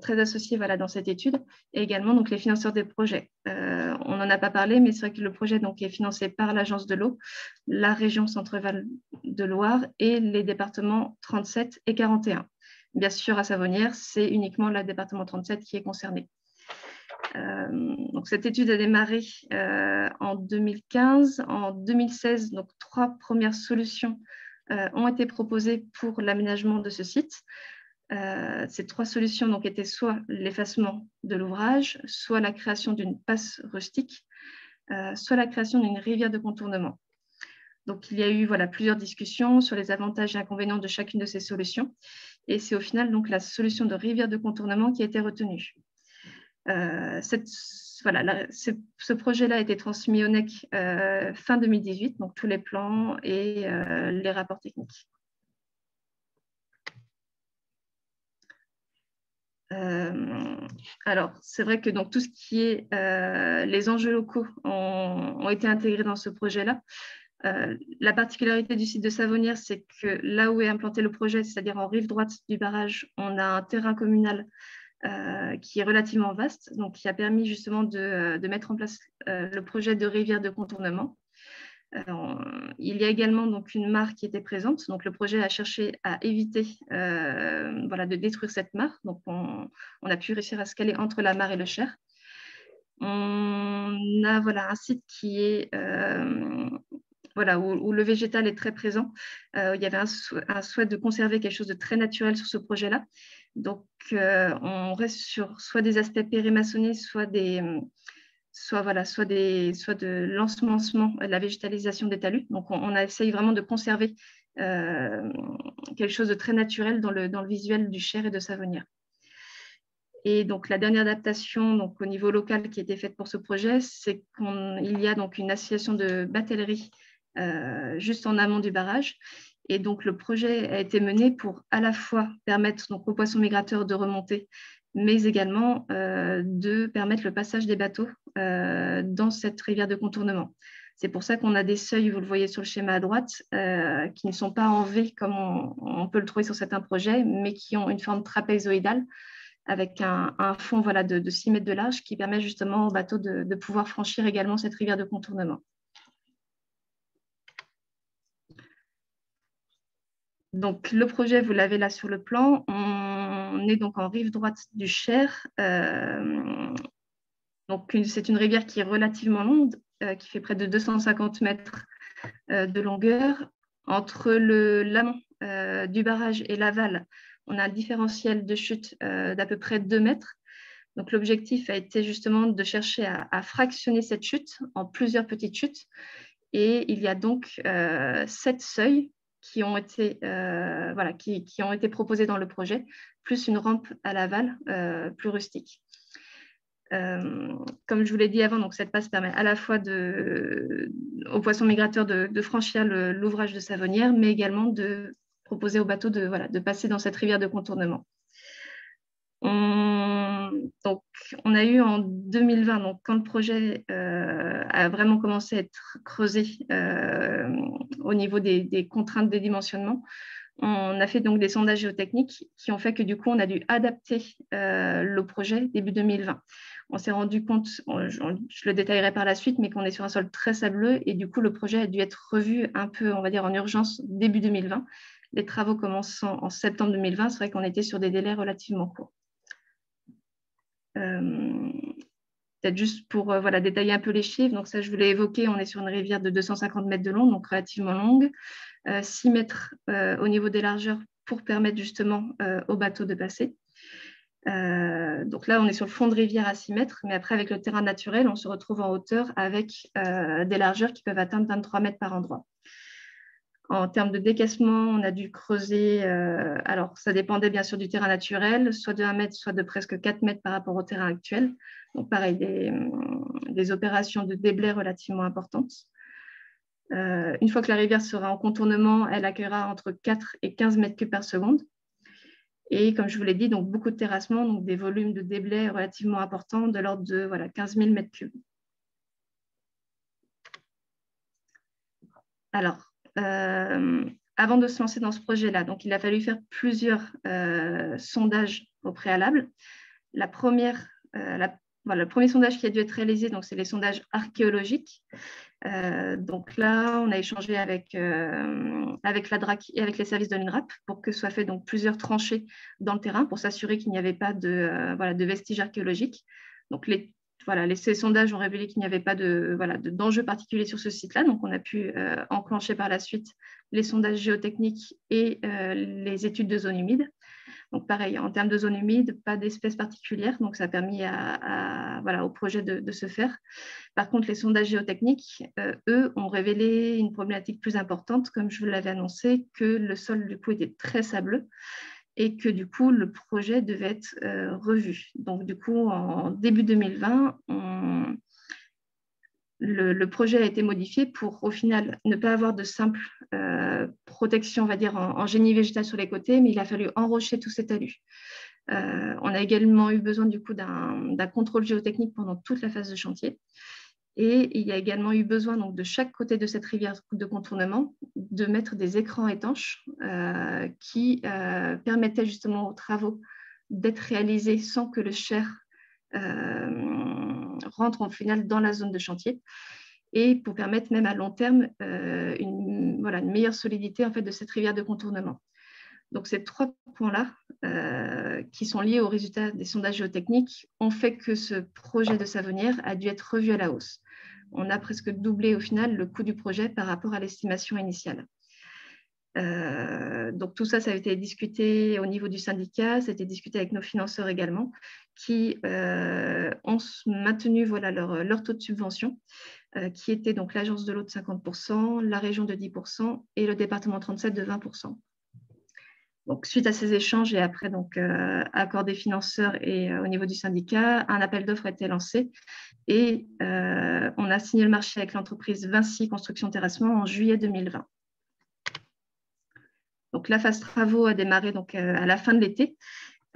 très associés dans cette étude, et également donc, les financeurs des projets. Euh, on n'en a pas parlé, mais c'est vrai que le projet est financé par l'Agence de l'eau, la région Centre-Val de Loire et les départements 37 et 41. Bien sûr, à Savonnière, c'est uniquement le département 37 qui est concerné. Euh, donc cette étude a démarré en 2015. En 2016, donc, trois premières solutions ont été proposées pour l'aménagement de ce site. Euh, ces trois solutions donc, étaient soit l'effacement de l'ouvrage, soit la création d'une passe rustique, euh, soit la création d'une rivière de contournement. Donc, il y a eu voilà, plusieurs discussions sur les avantages et inconvénients de chacune de ces solutions. Et c'est au final donc la solution de rivière de contournement qui a été retenue. Euh, voilà, ce, projet-là a été transmis au NEC fin 2018, donc tous les plans et les rapports techniques. Alors, c'est vrai que donc, tout ce qui est les enjeux locaux ont été intégrés dans ce projet-là. Euh, la particularité du site de Savonnières, c'est que là où est implanté le projet, c'est-à-dire en rive droite du barrage, on a un terrain communal euh, qui est relativement vaste, donc qui a permis justement de, euh, mettre en place le projet de rivière de contournement. Il y a également donc une mare qui était présente, donc le projet a cherché à éviter voilà, de détruire cette mare, donc on, a pu réussir à se caler entre la mare et le Cher. On a voilà, un site qui est voilà, où, le végétal est très présent. Euh, il y avait un, souhait de conserver quelque chose de très naturel sur ce projet-là. Donc, euh, on reste sur soit des aspects périmaçonnés, soit des, soit voilà, soit des, soit de l'ensemencement, de la végétalisation des talus. Donc, on, a essayé vraiment de conserver euh, quelque chose de très naturel dans le, visuel du Cher et de Savonnière. Et donc, la dernière adaptation donc, au niveau local qui a été faite pour ce projet, c'est qu'il y a donc une association de batellerie euh, juste en amont du barrage. Et donc, le projet a été mené pour à la fois permettre donc, aux poissons migrateurs de remonter, mais également euh, de permettre le passage des bateaux euh, dans cette rivière de contournement. C'est pour ça qu'on a des seuils, vous le voyez sur le schéma à droite, qui ne sont pas en V comme on, peut le trouver sur certains projets, mais qui ont une forme trapézoïdale avec un, fond voilà, de, 6 mètres de large qui permet justement aux bateaux de pouvoir franchir également cette rivière de contournement. Donc, le projet, vous l'avez là sur le plan. On est donc en rive droite du Cher. Euh, c'est une rivière qui est relativement longue, euh, qui fait près de 250 mètres euh, de longueur. Entre l'amont du barrage et l'aval, on a un différentiel de chute d'à peu près 2 mètres. Donc, l'objectif a été justement de chercher à, fractionner cette chute en plusieurs petites chutes. Et il y a donc sept seuils qui ont été, euh, proposés dans le projet, plus une rampe à l'aval euh, plus rustique. Comme je vous l'ai dit avant, donc cette passe permet à la fois aux poissons migrateurs de, de franchir l'ouvrage de Savonnière, mais également de proposer aux bateaux de, voilà, de passer dans cette rivière de contournement. On, donc, on a eu en 2020, donc, quand le projet euh, a vraiment commencé à être creusé euh, au niveau des, contraintes des dimensionnements, on a fait donc des sondages géotechniques qui ont fait que du coup, on a dû adapter euh, le projet début 2020. On s'est rendu compte, je, le détaillerai par la suite, mais qu'on est sur un sol très sableux et du coup, le projet a dû être revu un peu, on va dire, en urgence début 2020. Les travaux commençant en septembre 2020, c'est vrai qu'on était sur des délais relativement courts. Euh, peut-être juste pour euh, détailler un peu les chiffres, donc ça je voulais évoquer, on est sur une rivière de 250 mètres de long, donc relativement longue, 6 euh, mètres au niveau des largeurs pour permettre justement aux bateaux de passer. Donc là, on est sur le fond de rivière à 6 mètres, mais après, avec le terrain naturel, on se retrouve en hauteur avec des largeurs qui peuvent atteindre 23 mètres par endroit. En termes de décaissement, on a dû creuser, euh, alors ça dépendait bien sûr du terrain naturel, soit de 1 mètre, soit de presque 4 mètres par rapport au terrain actuel. Donc pareil, des, des opérations de déblai relativement importantes. Euh, une fois que la rivière sera en contournement, elle accueillera entre 4 et 15 mètres cubes par seconde. Et comme je vous l'ai dit, donc beaucoup de terrassements, donc des volumes de déblai relativement importants, de l'ordre de voilà, 15 000 mètres cubes. Alors, euh, avant de se lancer dans ce projet-là. Il a fallu faire plusieurs euh, sondages au préalable. La première, euh, le premier sondage qui a dû être réalisé, c'est les sondages archéologiques. donc là, on a échangé avec, avec la DRAC et avec les services de l'INRAP pour que soient fait donc plusieurs tranchées dans le terrain pour s'assurer qu'il n'y avait pas de, de vestiges archéologiques. Donc les voilà, ces sondages ont révélé qu'il n'y avait pas de, voilà, d'enjeu particulier sur ce site-là. Donc, on a pu euh, enclencher par la suite les sondages géotechniques et euh, les études de zones humides. Donc pareil, en termes de zone humide, pas d'espèces particulières, donc ça a permis au projet de, se faire. Par contre, les sondages géotechniques, euh, eux, ont révélé une problématique plus importante, comme je vous l'avais annoncé, que le sol du coup était très sableux et que du coup le projet devait être euh, revu. Donc du coup, en début 2020, le, projet a été modifié pour au final ne pas avoir de simple euh, protection, on va dire, en, génie végétal sur les côtés, mais il a fallu enrocher tout cet talus. Euh, on a également eu besoin du coup d'un contrôle géotechnique pendant toute la phase de chantier. Et il y a également eu besoin donc, de chaque côté de cette rivière de contournement de mettre des écrans étanches euh, qui permettaient justement aux travaux d'être réalisés sans que le cher rentre en final dans la zone de chantier et pour permettre même à long terme une, voilà, une meilleure solidité en fait, de cette rivière de contournement. Donc ces trois points-là, qui sont liés aux résultats des sondages géotechniques, ont fait que ce projet de Savonnière a dû être revu à la hausse on a presque doublé au final le coût du projet par rapport à l'estimation initiale. Euh, donc tout ça, ça a été discuté au niveau du syndicat, ça a été discuté avec nos financeurs également, qui euh, ont maintenu voilà, leur, taux de subvention, euh, qui était donc l'agence de l'eau de 50%, la région de 10% et le département 37 de 20%. Donc, suite à ces échanges et après donc, euh, accord des financeurs et euh, au niveau du syndicat, un appel d'offres a été lancé et euh, on a signé le marché avec l'entreprise Vinci Construction Terrassement en juillet 2020. Donc, la phase travaux a démarré donc, à la fin de l'été.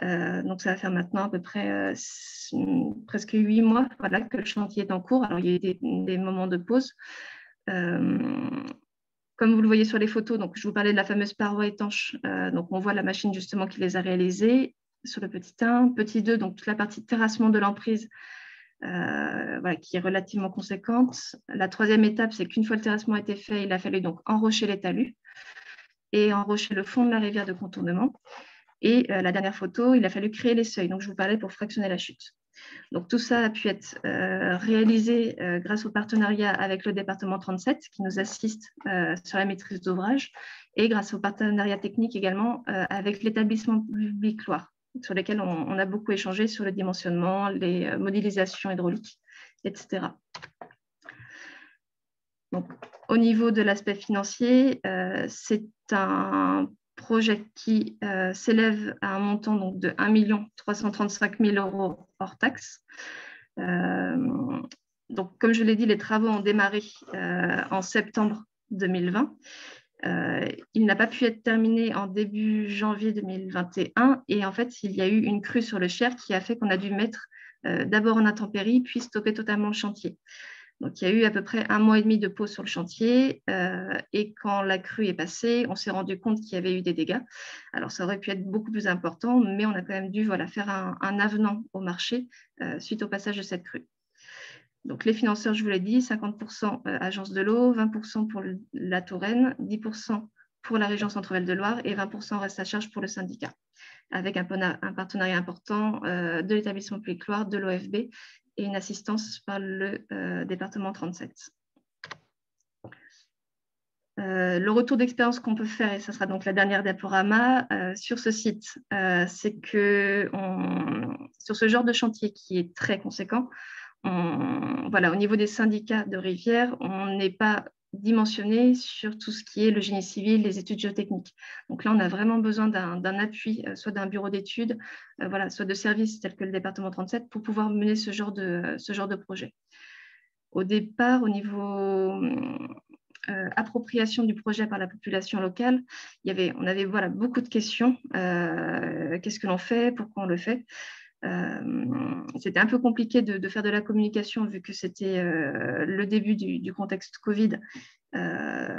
Donc, ça va faire maintenant à peu près presque huit mois voilà, que le chantier est en cours. Alors, il y a eu des, moments de pause. Comme vous le voyez sur les photos, donc je vous parlais de la fameuse paroi étanche. Euh, donc on voit la machine justement qui les a réalisées sur le petit 1. Petit 2, donc toute la partie terrassement de l'emprise euh, qui est relativement conséquente. La troisième étape, c'est qu'une fois le terrassement a été fait, il a fallu donc enrocher les talus et enrocher le fond de la rivière de contournement. Et euh, la dernière photo, il a fallu créer les seuils. Donc je vous parlais pour fractionner la chute. Donc tout ça a pu être euh, réalisé euh, grâce au partenariat avec le département 37 qui nous assiste sur la maîtrise d'ouvrage et grâce au partenariat technique également avec l'établissement public Loire sur lesquels on, a beaucoup échangé sur le dimensionnement, les modélisations hydrauliques, etc. Donc, au niveau de l'aspect financier, c'est un projet qui euh, s'élève à un montant donc, de 1 335 000 euros hors taxe. Euh, donc, comme je l'ai dit, les travaux ont démarré euh, en septembre 2020. il n'a pas pu être terminé en début janvier 2021 et en fait, il y a eu une crue sur le Cher qui a fait qu'on a dû mettre d'abord en intempérie puis stopper totalement le chantier. Donc, il y a eu à peu près un mois et demi de pause sur le chantier. Euh, et quand la crue est passée, on s'est rendu compte qu'il y avait eu des dégâts. Alors, ça aurait pu être beaucoup plus important, mais on a quand même dû voilà, faire un, avenant au marché euh, suite au passage de cette crue. Donc, les financeurs, je vous l'ai dit, 50% euh, agence de l'eau, 20% pour la Touraine, 10% pour la région Centre-Val de Loire et 20% reste à charge pour le syndicat, avec un, partenariat important de l'établissement public Loire, de l'OFB et une assistance par le euh, département 37. Euh, le retour d'expérience qu'on peut faire, et ce sera donc la dernière diaporama euh, sur ce site, c'est que sur ce genre de chantier qui est très conséquent, voilà, au niveau des syndicats de rivière, on n'est pas dimensionné sur tout ce qui est le génie civil, les études géotechniques. Donc là, on a vraiment besoin d'un appui, euh, soit d'un bureau d'études, euh, voilà, soit de services tels que le département 37 pour pouvoir mener ce genre de, ce genre de projet. Au départ, au niveau euh, appropriation du projet par la population locale, il y avait, on avait voilà, beaucoup de questions. Qu'est-ce que l'on fait Pourquoi on le fait c'était un peu compliqué de, faire de la communication vu que c'était euh, le début du, contexte Covid. Euh,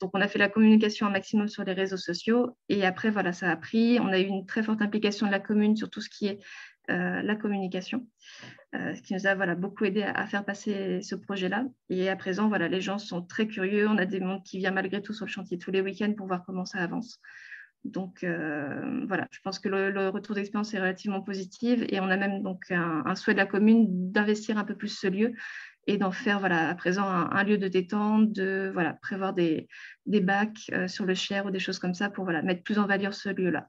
donc, on a fait la communication un maximum sur les réseaux sociaux. Et après, voilà, ça a pris. On a eu une très forte implication de la commune sur tout ce qui est la communication, ce qui nous a voilà, beaucoup aidé à, faire passer ce projet-là. Et à présent, voilà, les gens sont très curieux. On a des mondes qui viennent malgré tout sur le chantier tous les week-ends pour voir comment ça avance. Donc euh, voilà, je pense que le, retour d'expérience est relativement positif et on a même donc un, souhait de la commune d'investir un peu plus ce lieu et d'en faire voilà, à présent un, lieu de détente, de prévoir des, bacs euh, sur le Cher ou des choses comme ça pour mettre plus en valeur ce lieu-là.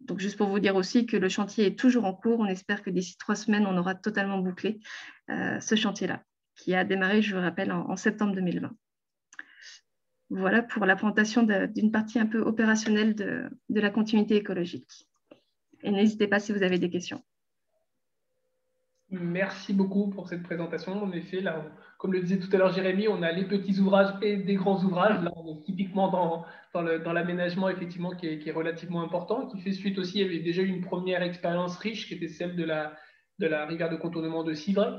donc, juste pour vous dire aussi que le chantier est toujours en cours. On espère que d'ici trois semaines, on aura totalement bouclé ce chantier-là, qui a démarré, je vous rappelle, en, septembre 2020. Voilà pour la présentation d'une partie un peu opérationnelle de, la continuité écologique. Et n'hésitez pas si vous avez des questions. Merci beaucoup pour cette présentation. En effet, comme le disait tout à l'heure Jérémy, on a les petits ouvrages et des grands ouvrages. Là, on est typiquement dans, l'aménagement, effectivement, qui est, relativement important, qui fait suite aussi, il y avait déjà une première expérience riche, qui était celle de la, de la rivière de contournement de Civray,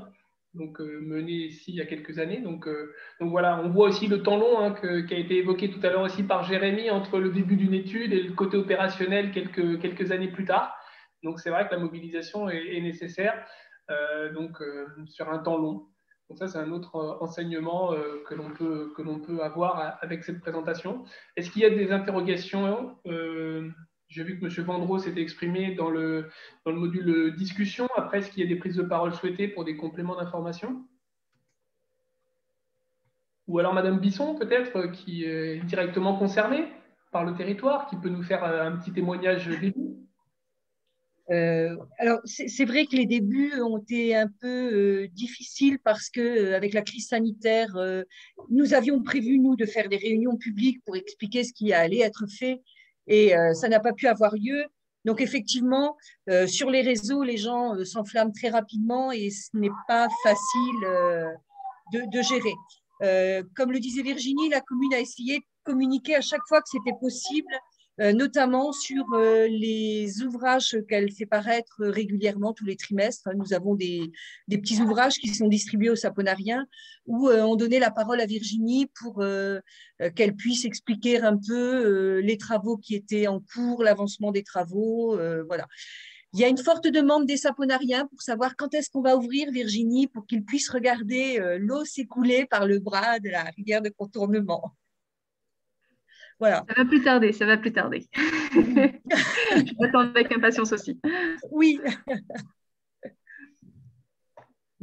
donc euh, menée ici il y a quelques années. Donc, euh, donc voilà, on voit aussi le temps long hein, qui a été évoqué tout à l'heure aussi par Jérémy, entre le début d'une étude et le côté opérationnel quelques, quelques années plus tard. Donc c'est vrai que la mobilisation est nécessaire. Euh, donc sur un temps long. Donc ça, c'est un autre enseignement que l'on peut, peut avoir avec cette présentation. Est-ce qu'il y a des interrogations J'ai vu que M. Vendreau s'était exprimé dans le, dans le module discussion. Après, est-ce qu'il y a des prises de parole souhaitées pour des compléments d'information? Ou alors Mme Bisson, peut-être, qui est directement concernée par le territoire, qui peut nous faire un petit témoignage début euh, alors, c'est vrai que les débuts ont été un peu euh, difficiles parce que, euh, avec la crise sanitaire, nous avions prévu, nous, de faire des réunions publiques pour expliquer ce qui allait être fait et ça n'a pas pu avoir lieu. Donc, effectivement, sur les réseaux, les gens s'enflamment très rapidement et ce n'est pas facile de, de, gérer. comme le disait Virginie, la commune a essayé de communiquer à chaque fois que c'était possible euh, notamment sur euh, les ouvrages qu'elle fait paraître régulièrement tous les trimestres. Nous avons des, petits ouvrages qui sont distribués aux saponariens où euh, on donnait la parole à Virginie pour qu'elle puisse expliquer un peu les travaux qui étaient en cours, l'avancement des travaux. voilà. Il y a une forte demande des saponariens pour savoir quand est-ce qu'on va ouvrir Virginie pour qu'ils puissent regarder l'eau s'écouler par le bras de la rivière de contournement. Voilà. Ça va plus tarder, ça va plus tarder. [laughs] Je m'attends avec impatience aussi. Oui.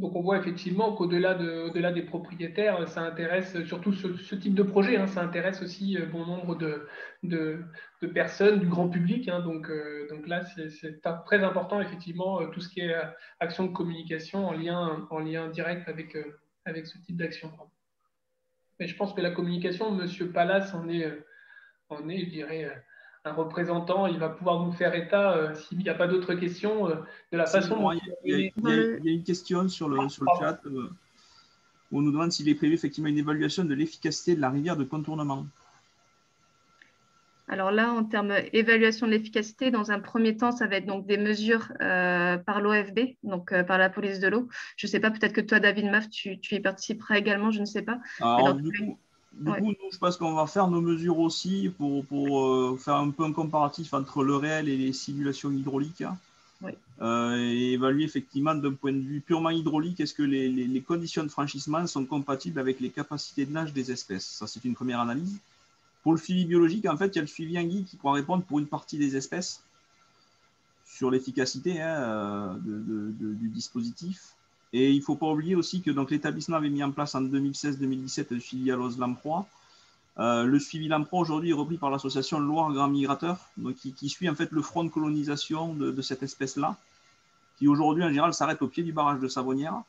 Donc on voit effectivement qu'au-delà de, au-delà des propriétaires, ça intéresse surtout ce, type de projet, hein, ça intéresse aussi euh, bon nombre de, de, personnes, du grand public. Hein. donc, euh, donc là, c'est, très important effectivement euh, tout ce qui est action de communication en lien, en lien direct avec, avec ce type d'action. Mais je pense que la communication, M. Pallas en est on est, je dirais, euh, un représentant, il va pouvoir nous faire état, euh, s'il n'y a pas d'autres questions, euh, de la façon dont... Il y, a, une question sur le, sur le chat où on nous demande s'il est prévu effectivement une évaluation de l'efficacité de la rivière de contournement. Alors là, en termes d'évaluation de l'efficacité, dans un premier temps, ça va être donc des mesures par l'OFB, donc par la police de l'eau. Je ne sais pas, peut-être que toi, David Maff, tu, y participeras également, je ne sais pas. Du coup, je pense qu'on va faire nos mesures aussi pour, pour euh, faire un peu un comparatif entre le réel et les simulations hydrauliques. Euh, et évaluer effectivement d'un point de vue purement hydraulique, est-ce que les, les, conditions de franchissement sont compatibles avec les capacités de nage des espèces? Ça, c'est une première analyse. Pour le suivi biologique, en fait, il y a le suivi anguille qui pourra répondre pour une partie des espèces sur l'efficacité hein, euh, du dispositif. Et il ne faut pas oublier aussi que l'établissement avait mis en place en 2016-2017 le suivi à l'os lamproie. Euh, le suivi lamproie aujourd'hui est repris par l'association Loire Grand Migrateur, qui, suit en fait le front de colonisation de, cette espèce-là, qui aujourd'hui en général s'arrête au pied du barrage de Savonnière.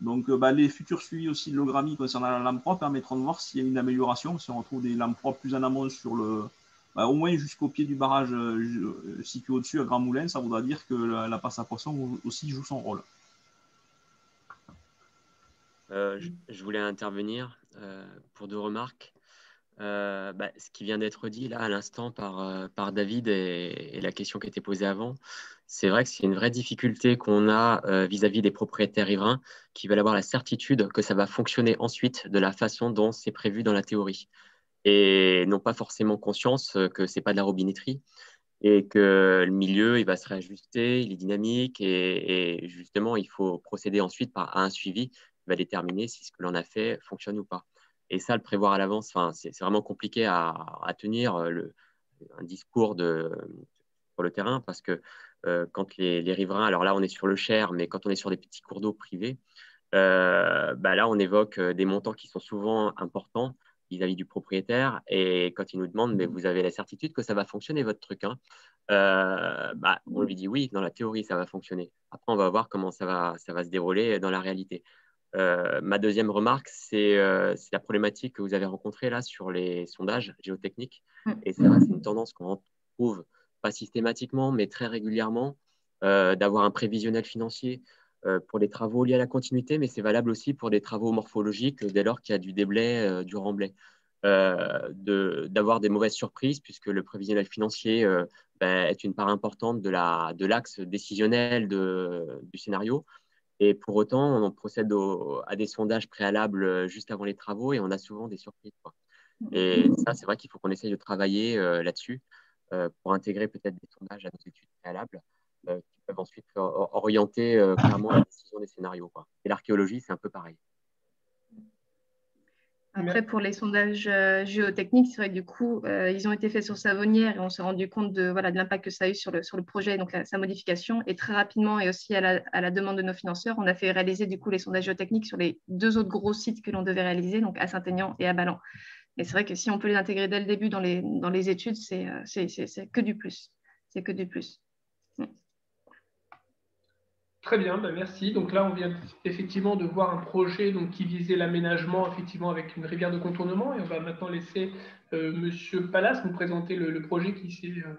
Donc euh, bah, les futurs suivis aussi de l'ogramie concernant la lamproie permettront de voir s'il y a une amélioration, si on retrouve des lamproies plus en amont sur le, bah, au moins jusqu'au pied du barrage euh, situé au-dessus à Grand Moulin, ça voudra dire que la, la passe à poisson aussi joue son rôle. Euh, je, voulais intervenir euh, pour deux remarques. Euh, bah, ce qui vient d'être dit là à l'instant par, David et, la question qui était posée avant, c'est vrai que c'est une vraie difficulté qu'on a vis-à-vis des propriétaires riverains qui veulent avoir la certitude que ça va fonctionner ensuite de la façon dont c'est prévu dans la théorie et n'ont pas forcément conscience que ce n'est pas de la robinetterie et que le milieu il va se réajuster, il est dynamique et, et justement il faut procéder ensuite par, à un suivi va déterminer si ce que l'on a fait fonctionne ou pas. Et ça, le prévoir à l'avance, c'est vraiment compliqué à, tenir euh, le, un discours de, sur le terrain parce que euh, quand les, riverains, alors là on est sur le Cher, mais quand on est sur des petits cours d'eau privés, euh, bah là on évoque des montants qui sont souvent importants vis-à-vis du propriétaire. Et quand ils nous demandent, mais vous avez la certitude que ça va fonctionner votre truc hein? Bah, on lui dit oui, dans la théorie, ça va fonctionner. Après, on va voir comment ça va, ça va se dérouler dans la réalité. Ma deuxième remarque, c'est la problématique que vous avez rencontrée là sur les sondages géotechniques. Mm. Et c'est une tendance qu'on trouve pas systématiquement, mais très régulièrement, d'avoir un prévisionnel financier pour les travaux liés à la continuité, mais c'est valable aussi pour des travaux morphologiques dès lors qu'il y a du déblai, du remblai. d'avoir des mauvaises surprises, puisque le prévisionnel financier ben, est une part importante de l'axe de décisionnel de, du scénario. Et pour autant, on procède à des sondages préalables juste avant les travaux et on a souvent des surprises. Et ça, c'est vrai qu'il faut qu'on essaye de travailler là-dessus pour intégrer peut-être des sondages à nos études préalables qui peuvent ensuite orienter clairement la décision des scénarios. Et l'archéologie, c'est un peu pareil. Après, pour les sondages euh, géotechniques, c'est vrai que du coup, euh, ils ont été faits sur Savonnière et on s'est rendu compte de voilà, de l'impact que ça a eu sur le, sur le projet, donc sa modification. Et très rapidement, et aussi à la, à la, demande de nos financeurs, on a fait réaliser du coup les sondages géotechniques sur les deux autres gros sites que l'on devait réaliser, donc à Saint-Aignan et à Ballon. Et c'est vrai que si on peut les intégrer dès le début dans les, dans les études, c'est euh, que du plus. C'est que du plus. Très bien, ben, merci. Donc là, on vient effectivement de voir un projet donc, qui visait l'aménagement effectivement avec une rivière de contournement. Et on va maintenant laisser euh, Monsieur Pallas nous présenter le, projet qui s'est euh,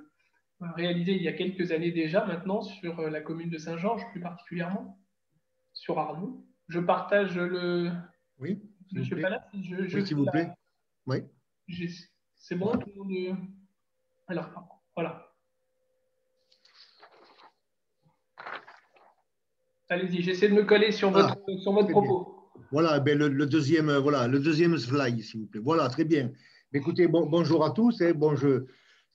réalisé il y a quelques années déjà maintenant sur euh, la commune de Saint-Georges, plus particulièrement sur Arnoux. Je partage le. Oui. Monsieur Pallas, je, s'il vous plaît. Oui. C'est bon, tout le monde. Alors, voilà. Allez-y, j'essaie de me coller sur votre, sur votre propos. Voilà, ben le, deuxième, voilà, le deuxième slide, s'il vous plaît. Voilà, très bien. Écoutez, bon, bonjour à tous. Hein. Bon,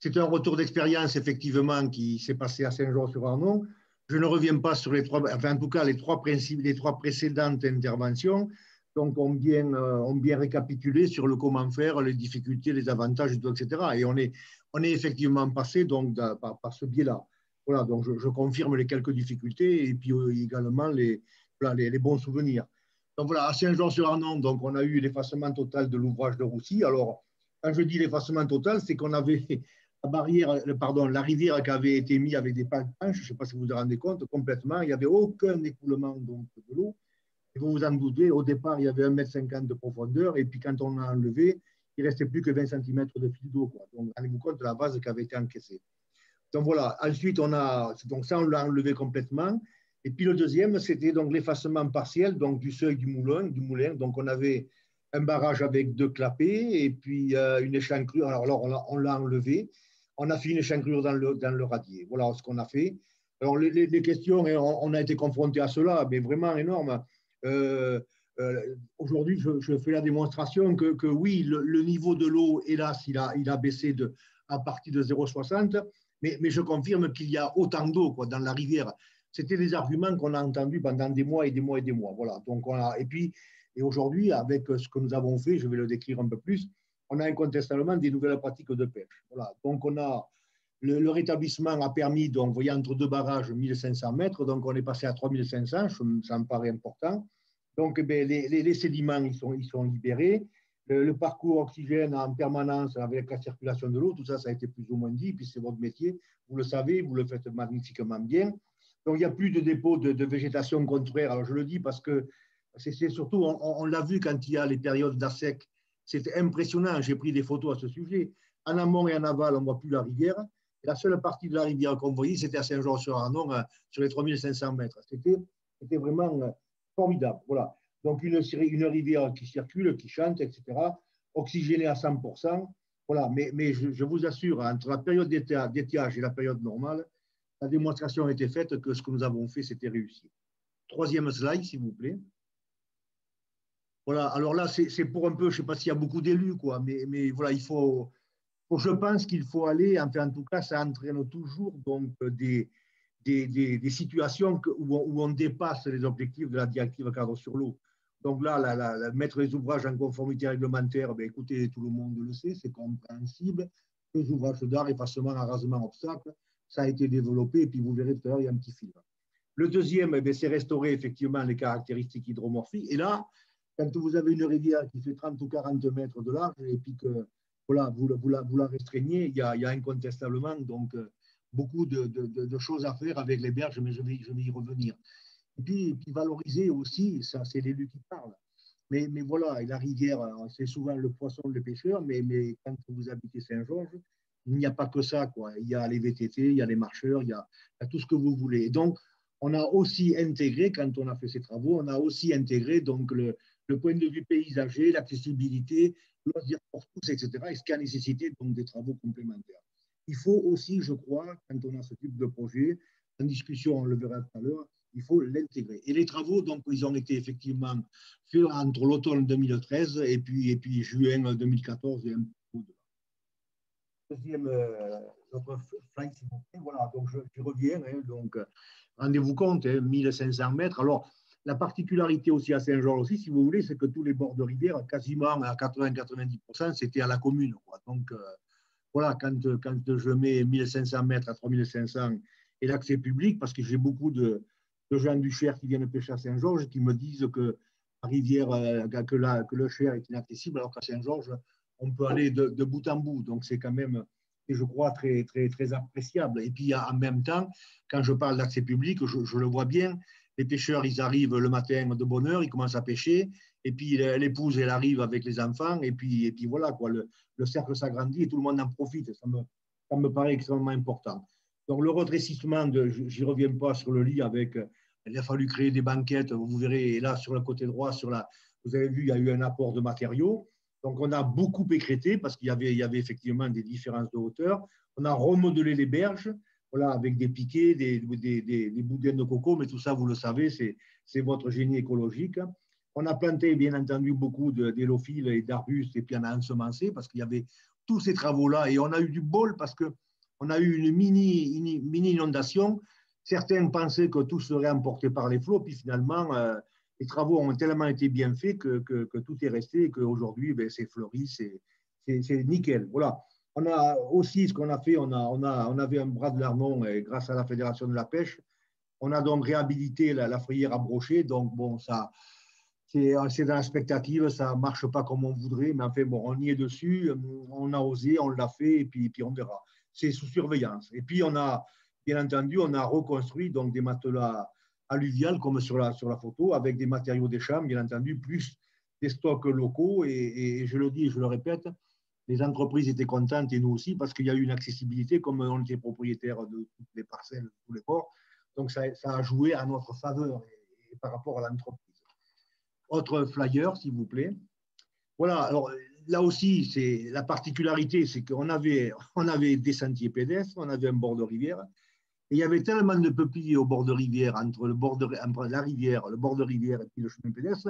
c'est un retour d'expérience, effectivement, qui s'est passé à Saint-Jean-sur-Arnon. Je ne reviens pas sur les trois, enfin, en tout cas, les trois, principes, les trois précédentes interventions. Donc, on bien, euh, on bien récapitulé sur le comment faire, les difficultés, les avantages, etc. Et on est, on est effectivement passé donc, par ce biais-là. Voilà, donc je, confirme les quelques difficultés et puis euh, également les, les, bons souvenirs. Donc voilà, à Saint-Jean-sur-Arnon, donc on a eu l'effacement total de l'ouvrage de Roussy. Alors, quand je dis l'effacement total, c'est qu'on avait [laughs] la barrière, pardon, la rivière qui avait été mise avec des planches, je ne sais pas si vous vous rendez compte, complètement. Il n'y avait aucun écoulement donc, de l'eau. Et vous vous en doutez, au départ, il y avait 1,50 m de profondeur. Et puis, quand on a enlevé, il ne restait plus que 20 cm de fil d'eau. Donc, rendez-vous compte de la base qui avait été encaissée. Donc voilà, ensuite, on a, donc ça, on l'a enlevé complètement. Et puis le deuxième, c'était donc l'effacement partiel donc du seuil du moulin, du moulin. Donc on avait un barrage avec deux clapets et puis euh, une échancrure. Alors, on l'a enlevé. On a fait une échancrure dans le, dans le radier. Voilà ce qu'on a fait. Alors les, questions, on, a été confronté à cela, mais vraiment énorme. Euh, euh, aujourd'hui, je, fais la démonstration que, que oui, le, niveau de l'eau, hélas, il a, il a baissé de, à partir de 0,60 mais, je confirme qu'il y a autant d'eau dans la rivière. C'était des arguments qu'on a entendus pendant des mois et des mois et des mois. Voilà. Donc on a, et puis, et aujourd'hui, avec ce que nous avons fait, je vais le décrire un peu plus, on a incontestablement des nouvelles pratiques de pêche. Voilà. Donc on a le, rétablissement a permis, donc, vous voyez, entre deux barrages, 1500 mètres, donc on est passé à 3500, ça me paraît important. Donc, eh les, les, sédiments, ils sont, ils sont libérés le, parcours oxygène en permanence avec la circulation de l'eau, tout ça, ça a été plus ou moins dit, puis c'est votre métier, vous le savez, vous le faites magnifiquement bien. Donc, il n'y a plus de dépôt de, végétation contraire. Alors, je le dis parce que c'est surtout, on, l'a vu quand il y a les périodes d'assec, c'était impressionnant. J'ai pris des photos à ce sujet. En amont et en aval, on ne voit plus la rivière. La seule partie de la rivière qu'on voyait, c'était à Saint-Jean-sur-Arnon, euh, sur les 3500 mètres. C'était vraiment euh, formidable. Voilà. Donc, une, rivière qui circule, qui chante, etc., oxygénée à 100%. Voilà, mais, je, vous assure, entre la période d'étiage et la période normale, la démonstration a été faite que ce que nous avons fait, c'était réussi. Troisième slide, s'il vous plaît. Voilà, alors là, c'est pour un peu, je ne sais pas s'il y a beaucoup d'élus, quoi, mais, voilà, il faut, je pense qu'il faut aller, enfin, en tout cas, ça entraîne toujours donc, des, situations où on, où on, dépasse les objectifs de la directive cadre sur l'eau. Donc là, mettre les ouvrages en conformité réglementaire, ben, écoutez, tout le monde le sait, c'est compréhensible. Les ouvrages d'art, effacement, arrasement, obstacle, ça a été développé, et puis vous verrez tout à l'heure, il y a un petit film. Le deuxième, ben, c'est restaurer effectivement les caractéristiques hydromorphiques. Et là, quand vous avez une rivière qui fait 30 ou 40 mètres de large, et puis que voilà, vous, la, restreignez, il y, a, incontestablement donc, beaucoup de, choses à faire avec les berges, mais je vais y revenir. Et puis, valoriser aussi, ça c'est l'élu qui parle. Mais, mais, voilà, la rivière, c'est souvent le poisson, le pêcheur, mais, mais quand vous habitez Saint-Georges, il n'y a pas que ça. Quoi. Il y a les VTT, il y a les marcheurs, il y a, tout ce que vous voulez. donc, on a aussi intégré, quand on a fait ces travaux, on a aussi intégré donc, le, le point de vue paysager, l'accessibilité, loisirs pour tous, etc. Et ce qui a nécessité donc, des travaux complémentaires. Il faut aussi, je crois, quand on a ce type de projet, en discussion, on le verra tout à l'heure, il faut l'intégrer. Et les travaux, donc, ils ont été effectivement faits entre l'automne 2013 et puis, et puis juin 2014 et un peu de Deuxième, euh, notre flight, s'il vous plaît. Voilà, donc je, reviens. Hein, donc, rendez-vous compte, 1500 hein, mètres. Alors, la particularité aussi à Saint-Georges aussi, si vous voulez, c'est que tous les bords de rivière, quasiment à 80-90%, c'était à la commune. Donc, euh, voilà, quand, quand je mets 1500 mètres à 3500 et l'accès public, parce que j'ai beaucoup de, gens du Cher qui viennent pêcher à Saint-Georges qui me disent que la rivière, euh, que, le Cher est inaccessible, alors qu'à Saint-Georges, on peut aller de, bout en bout. Donc, c'est quand même, je crois, très, très, très appréciable. Et puis, en même temps, quand je parle d'accès public, je, le vois bien, les pêcheurs, ils arrivent le matin de bonne heure, ils commencent à pêcher, et puis l'épouse, elle arrive avec les enfants, et puis, et puis voilà, quoi, le, cercle s'agrandit et tout le monde en profite. Ça me, ça me paraît extrêmement important. Donc le redressissement, je n'y reviens pas sur le lit avec, il a fallu créer des banquettes, vous verrez, et là sur le côté droit, sur la, vous avez vu, il y a eu un apport de matériaux. Donc on a beaucoup écrété parce qu'il y avait, effectivement des différences de hauteur. On a remodelé les berges, voilà, avec des piquets, des, des, boudins de coco, mais tout ça, vous le savez, c'est votre génie écologique. On a planté, bien entendu, beaucoup d'élophiles et d'arbustes, et puis on a ensemencé parce qu'il y avait tous ces travaux-là, et on a eu du bol parce qu'on a eu une mini, mini inondation. Certains pensaient que tout serait emporté par les flots, puis finalement, euh, les travaux ont tellement été bien faits que, tout est resté et qu'aujourd'hui, ben, c'est fleuri, c'est nickel. Voilà. On a aussi, ce qu'on a fait, on, a, on, a, on avait un bras de l'Arnon et grâce à la Fédération de la pêche, on a donc réhabilité la, la frayère à brocher. Donc, bon, ça, c'est dans la spectative, ça ne marche pas comme on voudrait, mais enfin, bon, on y est dessus, on a osé, on l'a fait, et puis, puis on verra. C'est sous surveillance. Et puis, on a, bien entendu, on a reconstruit donc des matelas alluviales, comme sur la, sur la photo, avec des matériaux des champs, bien entendu, plus des stocks locaux. Et, je le dis et je le répète, les entreprises étaient contentes et nous aussi parce qu'il y a eu une accessibilité, comme on était propriétaire de toutes les parcelles, de tous les ports. Donc ça, a joué à notre faveur et, par rapport à l'entreprise. Autre flyer, s'il vous plaît. Voilà, alors là aussi, la particularité, c'est qu'on avait, on avait des sentiers pédestres, on avait un bord de rivière, et il y avait tellement de peupliers au bord de rivière, entre, le bord de, la rivière, le bord de rivière et puis le chemin pédestre,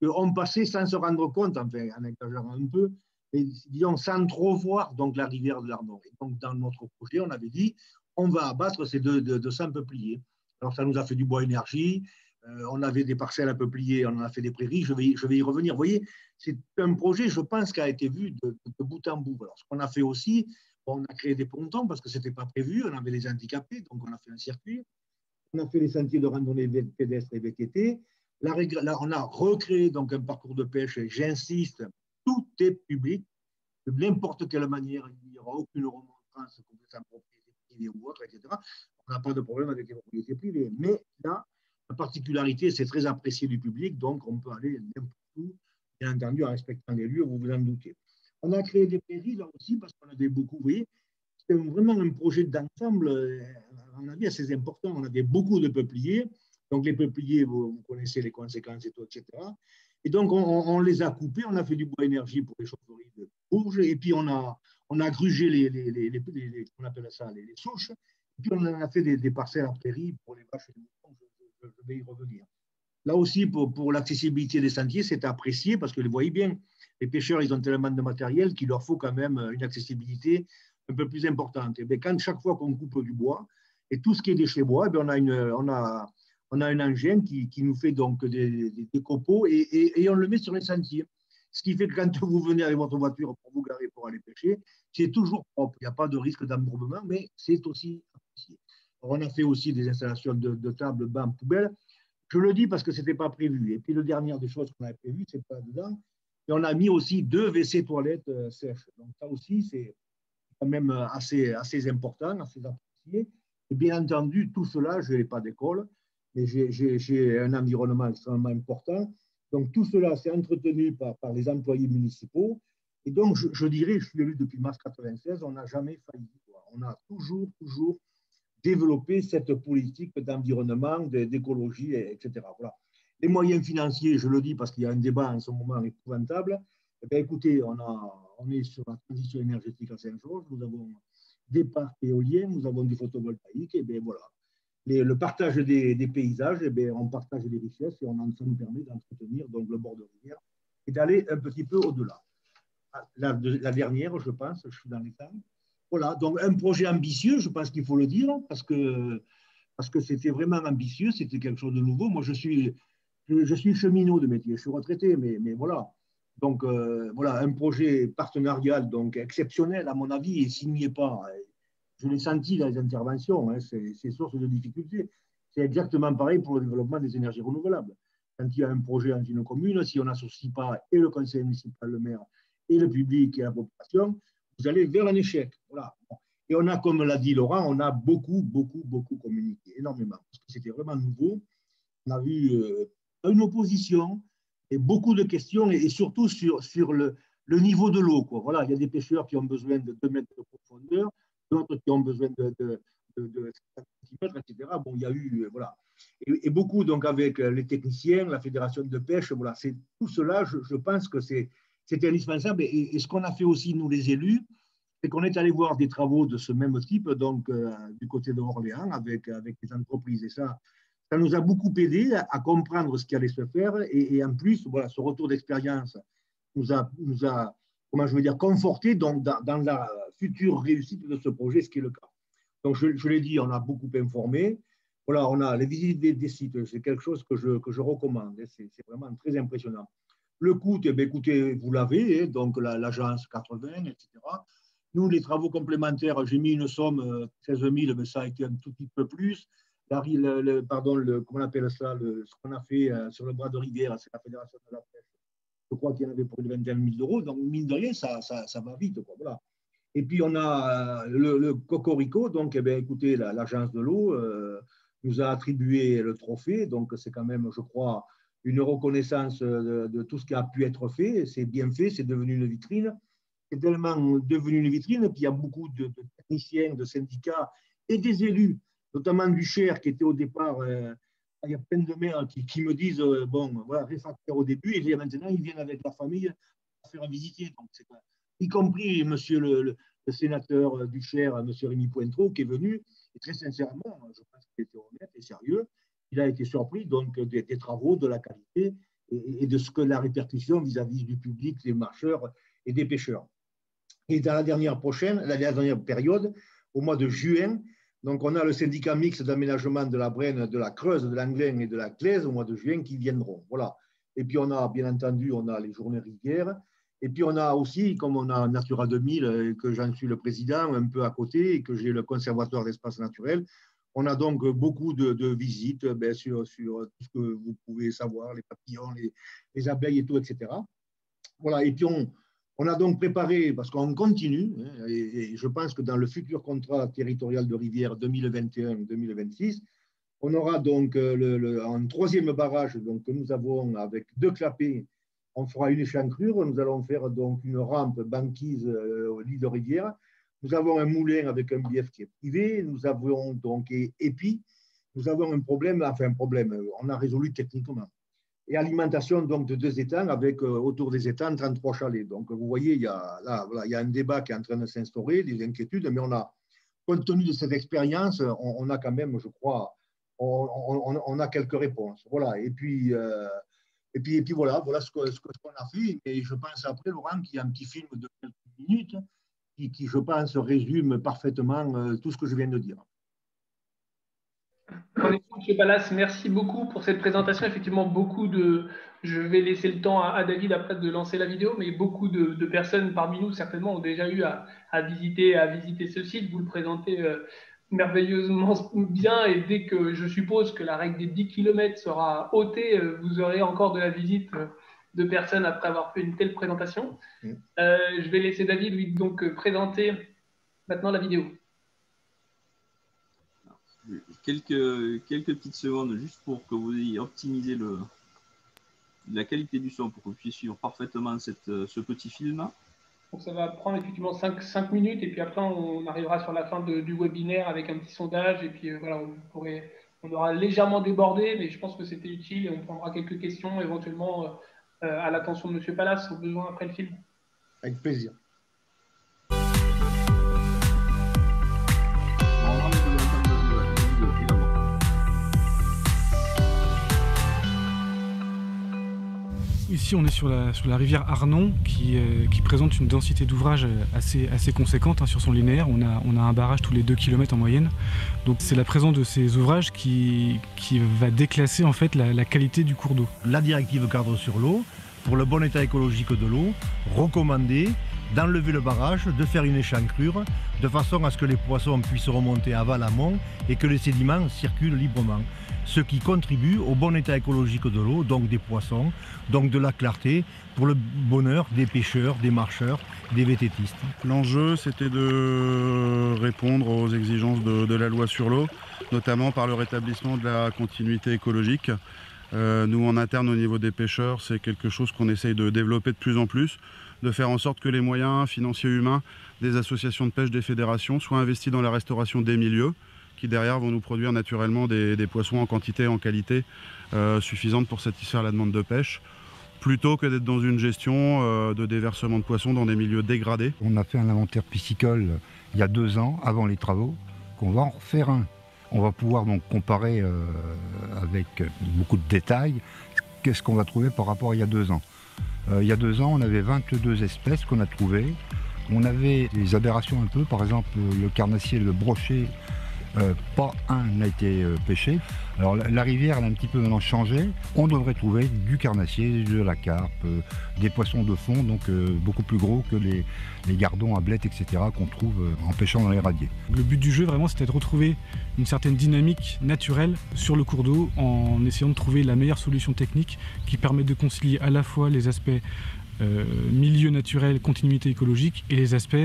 qu'on passait sans se rendre compte, enfin, en exagérant un peu, et disons, sans trop voir donc, la rivière de l'Arnon. Et donc, dans notre projet, on avait dit, on va abattre ces deux, deux, 200 peupliers. Alors, ça nous a fait du bois énergie, euh, on avait des parcelles à peupliers, on en a fait des prairies, je vais, je vais y revenir. Vous voyez, c'est un projet, je pense, qui a été vu de, bout en bout. Alors, ce qu'on a fait aussi, on a créé des pontons parce que ce n'était pas prévu, on avait les handicapés, donc on a fait un circuit. On a fait les sentiers de randonnée pédestre et VTT. On a recréé donc un parcours de pêche, j'insiste, tout est public, de n'importe quelle manière, il n'y aura aucune remontrance qu'on peut propriété privée ou autre, etc. On n'a pas de problème avec les propriétés privées. Mais là, la particularité, c'est très apprécié du public, donc on peut aller n'importe où, bien entendu, en respectant les lieux, vous vous en doutez. On a créé des prairies là aussi parce qu'on avait beaucoup, vous voyez, c'était vraiment un projet d'ensemble, à mon avis, assez important. On avait beaucoup de peupliers. Donc, les peupliers, vous, connaissez les conséquences et tout, etc. Et donc, on, les a coupés, on a fait du bois énergie pour les chaufferies de Bourges, et puis on a, on grugé les, on appelle ça, les, souches, et puis on a fait des, parcelles en prairie pour les vaches et les moutons, je, vais y revenir. Là aussi, pour, l'accessibilité des sentiers, c'est apprécié parce que vous voyez bien, les pêcheurs, ils ont tellement de matériel qu'il leur faut quand même une accessibilité un peu plus importante. Et bien, quand chaque fois qu'on coupe du bois, et tout ce qui est déchets bois, eh bien, on, a une, on, a, on a un engin qui, qui nous fait donc des, des, copeaux et, et, on le met sur les sentiers. Ce qui fait que quand vous venez avec votre voiture pour vous garer pour aller pêcher, c'est toujours propre. Il n'y a pas de risque d'embourbement, mais c'est aussi apprécié. On a fait aussi des installations de, de tables, bancs, poubelles. Je le dis parce que ce n'était pas prévu. Et puis, le dernier des choses qu'on avait prévu, c'est pas dedans. Et on a mis aussi deux WC toilettes euh, sèches. Donc, ça aussi, c'est quand même assez, assez important, assez apprécié. Et bien entendu, tout cela, je n'ai pas d'école, mais j'ai un environnement extrêmement important. Donc tout cela, c'est entretenu par, les employés municipaux. Et donc, je, dirais, je suis élu depuis mars 96, on n'a jamais failli. On a toujours, toujours développé cette politique d'environnement, d'écologie, etc. Voilà. Les moyens financiers, je le dis parce qu'il y a un débat en ce moment épouvantable. Eh bien, écoutez, on, a, on est sur la transition énergétique à Saint-Georges, nous avons des parcs éoliens, nous avons du photovoltaïque, et bien voilà. le partage des, paysages, et bien, on partage les richesses et on, ça nous permet d'entretenir le bord de rivière et d'aller un petit peu au-delà. Ah, la, la, dernière, je pense, je suis dans les temps. Voilà, donc un projet ambitieux, je pense qu'il faut le dire, parce que parce que c'était vraiment ambitieux, c'était quelque chose de nouveau. Moi, je suis, je, suis cheminot de métier, je suis retraité, mais, mais voilà. Donc, euh, voilà, un projet partenarial donc exceptionnel, à mon avis, et s'il n'y est pas, je l'ai senti dans les interventions, hein, c'est source de difficultés. C'est exactement pareil pour le développement des énergies renouvelables. Quand il y a un projet dans une commune, si on n'associe pas et le conseil municipal, le maire, et le public et la population, vous allez vers un échec. Voilà. Et on a, comme l'a dit Laurent, on a beaucoup, beaucoup, beaucoup communiqué, énormément, parce que c'était vraiment nouveau. On a vu euh, une opposition, et beaucoup de questions, et, surtout sur, sur le, le niveau de l'eau. Voilà, il y a des pêcheurs qui ont besoin de 2 mètres de profondeur, d'autres qui ont besoin de, de, de, cm, etc. Bon, il y a eu, euh, voilà. Et, beaucoup, donc, avec les techniciens, la fédération de pêche, voilà, c'est tout cela, je pense que c'est indispensable. Et, ce qu'on a fait aussi, nous, les élus, c'est qu'on est allé voir des travaux de ce même type, donc, euh, du côté de Orléans, avec, avec les entreprises. Et ça, ça nous a beaucoup aidé à, comprendre ce qui allait se faire et, en plus, voilà, ce retour d'expérience nous a, nous comment je veux dire, conforté dans, la future réussite de ce projet, ce qui est le cas. Donc, je, l'ai dit, on a beaucoup informé. Voilà, on a les visites des, sites, c'est quelque chose que je, que je recommande. C'est vraiment très impressionnant. Le coût, eh écoutez, vous l'avez, hein, donc l'agence 80, etc. Nous, les travaux complémentaires, j'ai mis une somme 16 euh, 000, mais ça a été un tout petit peu plus le, pardon, comment on appelle ça, ce qu'on a fait euh, sur le bras de rivière, c'est la Fédération de la pêche. Je crois qu'il y en avait pour une vingtaine de d'euros. Donc, mine de rien, ça, ça, ça va vite. Et puis, on a euh, le, Cocorico. Donc, eh bien, écoutez, l'agence de l'eau nous a attribué le trophée. Donc, c'est quand même, je crois, une reconnaissance de, tout ce qui a pu être fait. C'est bien fait, c'est devenu une vitrine. C'est tellement devenu une vitrine qu'il y a beaucoup de, techniciens, de syndicats et des élus notamment du Cher, qui était au départ, euh, il y a plein de maires qui, me disent, euh, bon, voilà, réfractaire au début, et maintenant, ils viennent avec leur famille faire visiter. Donc, y compris monsieur le, sénateur du Cher, monsieur Rémi Pointreau, qui est venu, et très sincèrement, je pense qu'il était honnête et sérieux, il a été surpris donc des, travaux, de la qualité et, de ce que la répercussion vis-à-vis du public, des marcheurs et des pêcheurs. Et dans la dernière prochaine, la dernière période, au mois de juin, donc, on a le syndicat mixte d'aménagement de la Brenne, de la Creuse, de l'Anglin et de la Claise au mois de juin qui viendront. Voilà. Et puis, on a, bien entendu, on a les journées rivières. Et puis, on a aussi, comme on a Natura 2000, euh, que j'en suis le président un peu à côté et que j'ai le conservatoire d'espace naturel, on a donc beaucoup de, visites bien sûr, sur tout ce que vous pouvez savoir, les papillons, les, les abeilles et tout, etc. Voilà. Et puis, on, a donc préparé, parce qu'on continue, hein, et, je pense que dans le futur contrat territorial de rivière 2021-2026, on aura donc euh, un troisième barrage donc, que nous avons avec deux clapets. On fera une échancrure, nous allons faire donc une rampe banquise euh, au lit de rivière. Nous avons un moulin avec un bief qui est privé. Nous avons donc, et, et puis, nous avons un problème, enfin un problème, on a résolu techniquement et alimentation donc de deux étangs avec euh, autour des étangs 33 chalets. Donc vous voyez, il y a, là, voilà, il y a un débat qui est en train de s'instaurer, des inquiétudes, mais on a, compte tenu de cette expérience, on, a quand même, je crois, on, a quelques réponses. Voilà. Et puis, euh, et puis, et puis voilà, voilà ce qu'on a fait. Et je pense après, Laurent, qu'il y a un petit film de quelques minutes qui, je pense, résume parfaitement euh, tout ce que je viens de dire. M. Pallas, merci beaucoup pour cette présentation. Effectivement, beaucoup de. Je vais laisser le temps à, David après de lancer la vidéo, mais beaucoup de, personnes parmi nous certainement ont déjà eu à, visiter, à visiter ce site. Vous le présentez euh, merveilleusement bien et dès que je suppose que la règle des 10 km sera ôtée, euh, vous aurez encore de la visite de personnes après avoir fait une telle présentation. Mm. je vais laisser David lui donc présenter maintenant la vidéo. quelques, quelques petites secondes juste pour que vous ayez optimisé le, la qualité du son pour que vous puissiez suivre parfaitement cette, ce petit film. Donc ça va prendre effectivement 5, 5, minutes et puis après on arrivera sur la fin de, du webinaire avec un petit sondage et puis euh, voilà, on, pourrait, on aura légèrement débordé, mais je pense que c'était utile et on prendra quelques questions éventuellement euh, euh à l'attention de M. Pallas au besoin après le film? Avec plaisir. Ici, on est sur la, sur la rivière Arnon, qui, euh, qui présente une densité d'ouvrage assez, assez conséquente hein, sur son linéaire. On a, on a un barrage tous les 2 km en moyenne. Donc c'est la présence de ces ouvrages qui, qui va déclasser en fait la, la qualité du cours d'eau. La directive cadre sur l'eau, pour le bon état écologique de l'eau, recommandée d'enlever le barrage, de faire une échancrure, de façon à ce que les poissons puissent remonter aval amont et que les sédiments circulent librement ce qui contribue au bon état écologique de l'eau, donc des poissons, donc de la clarté, pour le bonheur des pêcheurs, des marcheurs, des vététistes. L'enjeu, c'était de répondre aux exigences de, la loi sur l'eau, notamment par le rétablissement de la continuité écologique. Euh, nous, en interne, au niveau des pêcheurs, c'est quelque chose qu'on essaye de développer de plus en plus, de faire en sorte que les moyens financiers humains des associations de pêche, des fédérations, soient investis dans la restauration des milieux, qui derrière vont nous produire naturellement des, poissons en quantité en qualité euh, suffisante pour satisfaire la demande de pêche plutôt que d'être dans une gestion euh, de déversement de poissons dans des milieux dégradés. On a fait un inventaire piscicole il y a deux ans, avant les travaux, qu'on va en faire un. On va pouvoir donc comparer euh, avec beaucoup de détails qu'est-ce qu'on va trouver par rapport à il y a deux ans. Euh, il y a deux ans, on avait 22 espèces qu'on a trouvées. On avait des aberrations un peu, par exemple le carnassier, le brochet, euh, pas un n'a été euh, pêché. Alors la, rivière elle a un petit peu maintenant changé. On devrait trouver du carnassier, de la carpe, euh, des poissons de fond, donc beaucoup plus gros que les, les gardons à blettes, etc. qu'on trouve en pêchant dans les radiers. Le but du jeu vraiment c'était de retrouver une certaine dynamique naturelle sur le cours d'eau en essayant de trouver la meilleure solution technique qui permet de concilier à la fois les aspects milieu naturel, continuité écologique et les aspects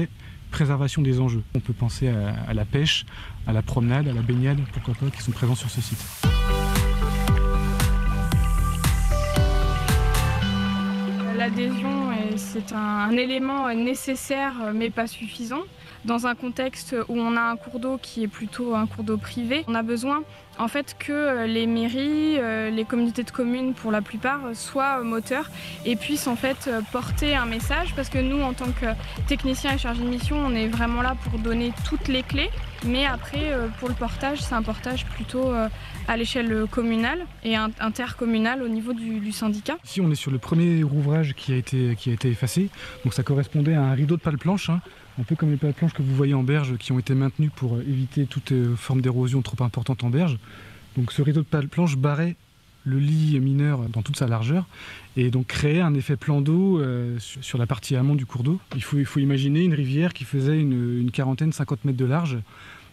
préservation des enjeux. On peut penser à, la pêche, à la promenade, à la baignade, pourquoi pas, qui sont présents sur ce site. L'adhésion, c'est un, élément nécessaire mais pas suffisant. Dans un contexte où on a un cours d'eau qui est plutôt un cours d'eau privé, on a besoin en fait que les mairies, les communautés de communes pour la plupart soient moteurs et puissent en fait porter un message. Parce que nous en tant que techniciens et chargés de mission on est vraiment là pour donner toutes les clés. Mais après pour le portage c'est un portage plutôt à l'échelle communale et intercommunale au niveau du, syndicat. Ici on est sur le premier ouvrage qui a été, effacé. Donc ça correspondait à un rideau de pale planche hein, un peu comme les pales planches que vous voyez en berge qui ont été maintenues pour éviter toute forme d'érosion trop importante en berge. Donc ce rideau de pales planches barrait le lit mineur dans toute sa largeur et donc créer un effet plan d'eau euh, sur, la partie amont du cours d'eau. Il faut, imaginer une rivière qui faisait une, quarantaine, 50 mètres de large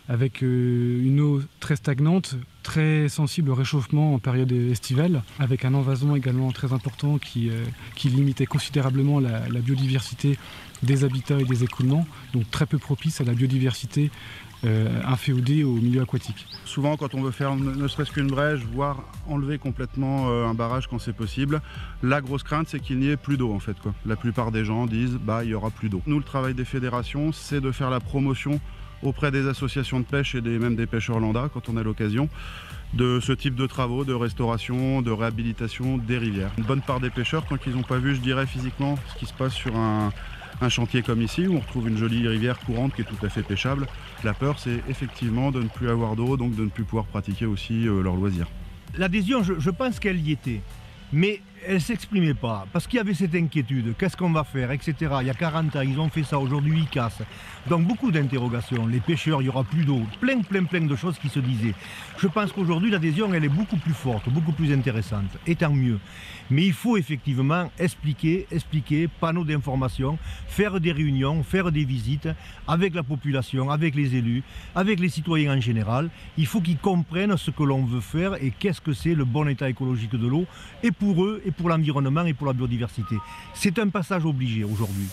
avec euh, une eau très stagnante, très sensible au réchauffement en période estivale, avec un envasement également très important qui, euh, limitait considérablement la, biodiversité des habitats et des écoulements, donc très peu propice à la biodiversité euh, inféodée au milieu aquatique. Souvent quand on veut faire ne, serait-ce qu'une brèche, voire enlever complètement euh, un barrage quand c'est possible, la grosse crainte c'est qu'il n'y ait plus d'eau en fait. La plupart des gens disent bah il y aura plus d'eau. Nous le travail des fédérations c'est de faire la promotion auprès des associations de pêche et des, même des pêcheurs lambda quand on a l'occasion de ce type de travaux, de restauration, de réhabilitation des rivières. Une bonne part des pêcheurs, tant qu'ils n'ont pas vu, je dirais, physiquement ce qui se passe sur un, un, chantier comme ici, où on retrouve une jolie rivière courante qui est tout à fait pêchable, la peur c'est effectivement de ne plus avoir d'eau, donc de ne plus pouvoir pratiquer aussi euh, leurs loisirs. L'adhésion, je, je pense qu'elle y était. Mais elle ne s'exprimait pas, parce qu'il y avait cette inquiétude, qu'est-ce qu'on va faire, etc. Il y a 40 ans, ils ont fait ça, aujourd'hui ils cassent. Donc beaucoup d'interrogations, les pêcheurs, il n'y aura plus d'eau, plein, plein, plein de choses qui se disaient. Je pense qu'aujourd'hui l'adhésion, elle est beaucoup plus forte, beaucoup plus intéressante, et tant mieux. Mais il faut effectivement expliquer, expliquer, panneaux d'information, faire des réunions, faire des visites avec la population, avec les élus, avec les citoyens en général. Il faut qu'ils comprennent ce que l'on veut faire et qu'est-ce que c'est le bon état écologique de l'eau, et pour eux, et pour l'environnement, et pour la biodiversité. C'est un passage obligé aujourd'hui.